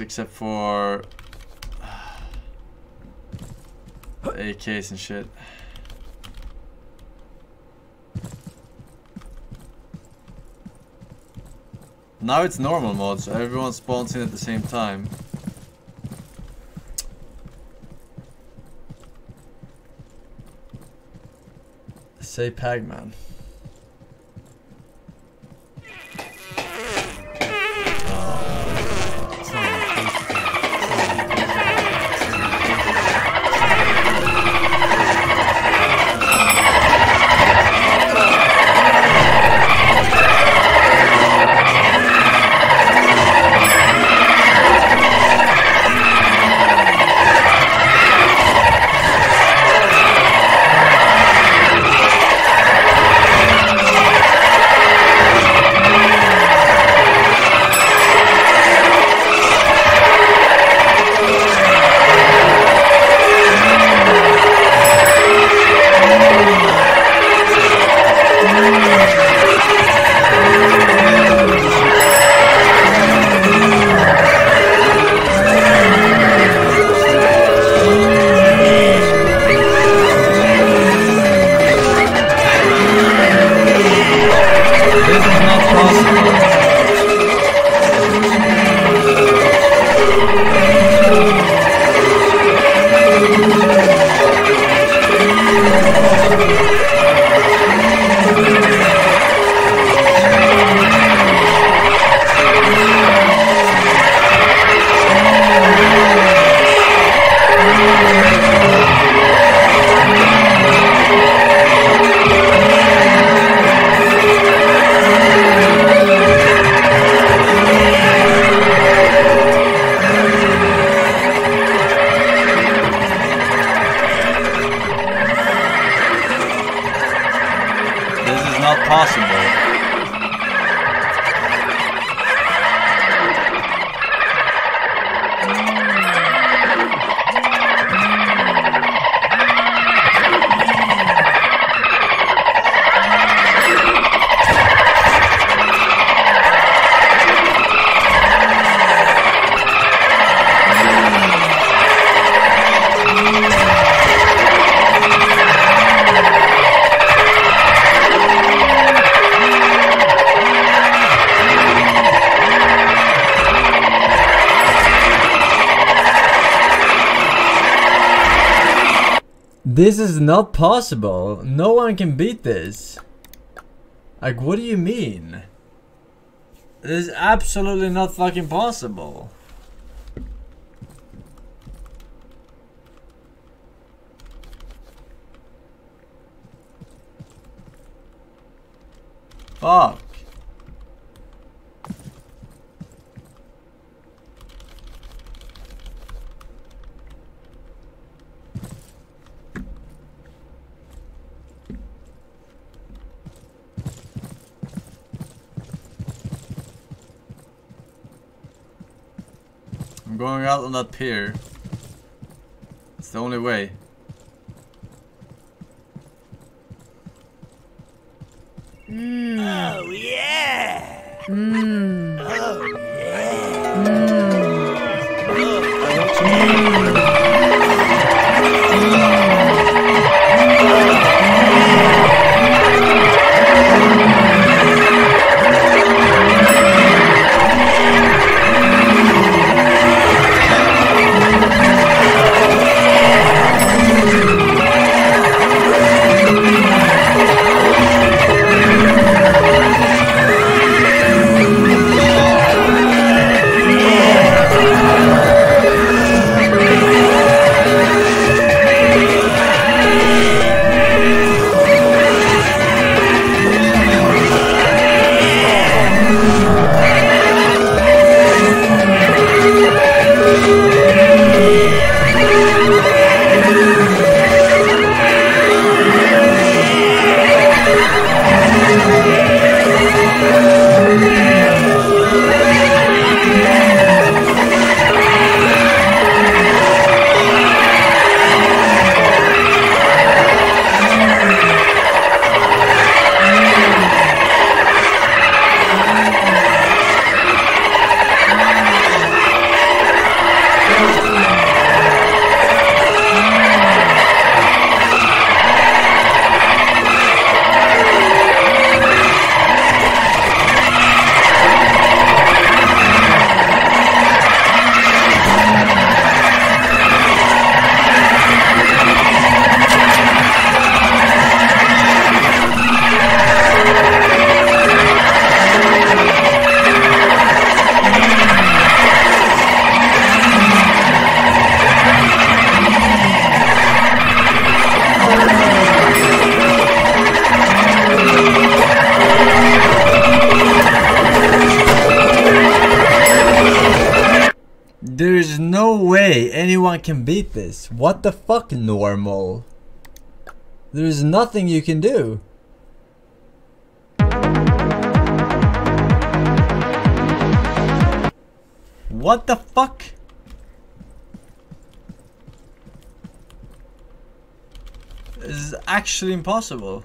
Except for uh, the AKs and shit. Now it's normal mode, so everyone spawns in at the same time. Say Pagman. This is not possible. No one can beat this. Like, what do you mean? This is absolutely not fucking possible. Can beat this. What the fuck, normal? There's nothing you can do. What the fuck? This is actually impossible.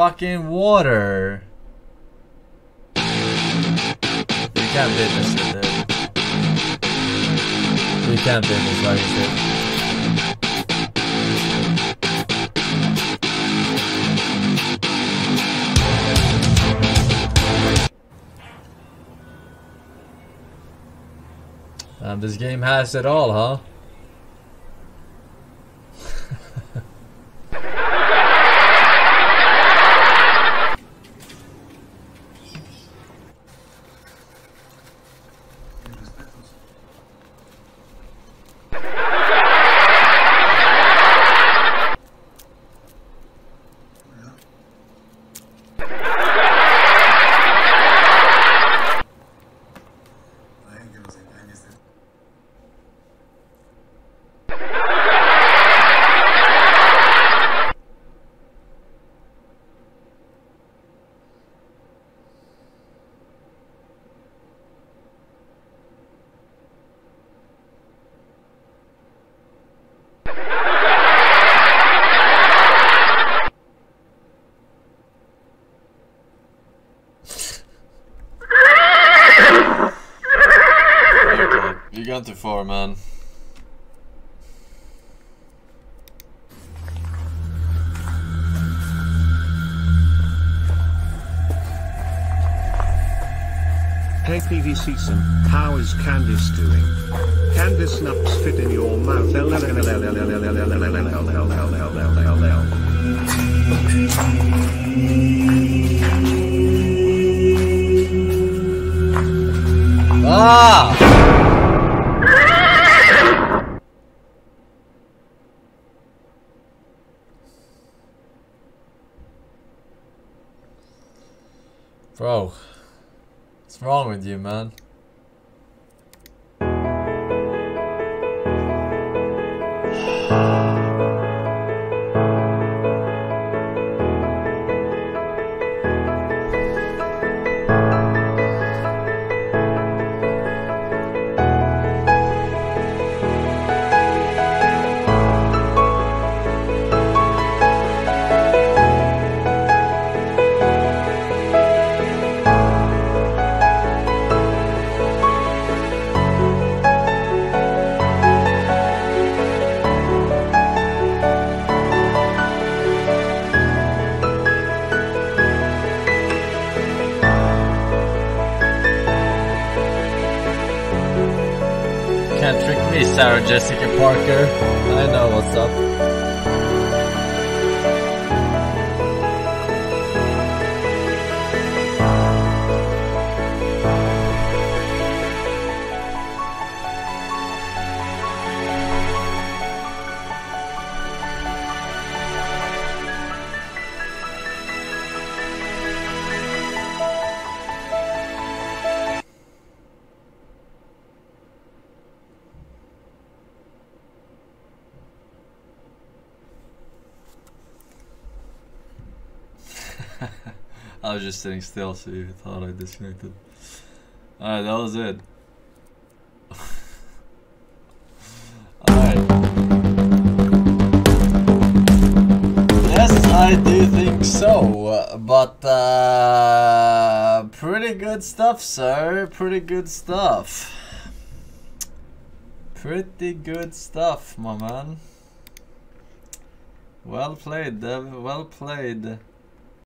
fucking water. We can't beat this. You can't beat this shit. Um, this game has it all, huh? 24, man. Hey Pvcsen, how is Candice doing? Candice nuts fit in your mouth. Ah! Bro, what's wrong with you, man? Jessica sitting still, so you thought I disconnected. Alright, that was it. Yes, I do think so, but uh, pretty good stuff, sir. Pretty good stuff. Pretty good stuff, my man. Well played, Dev. Well played.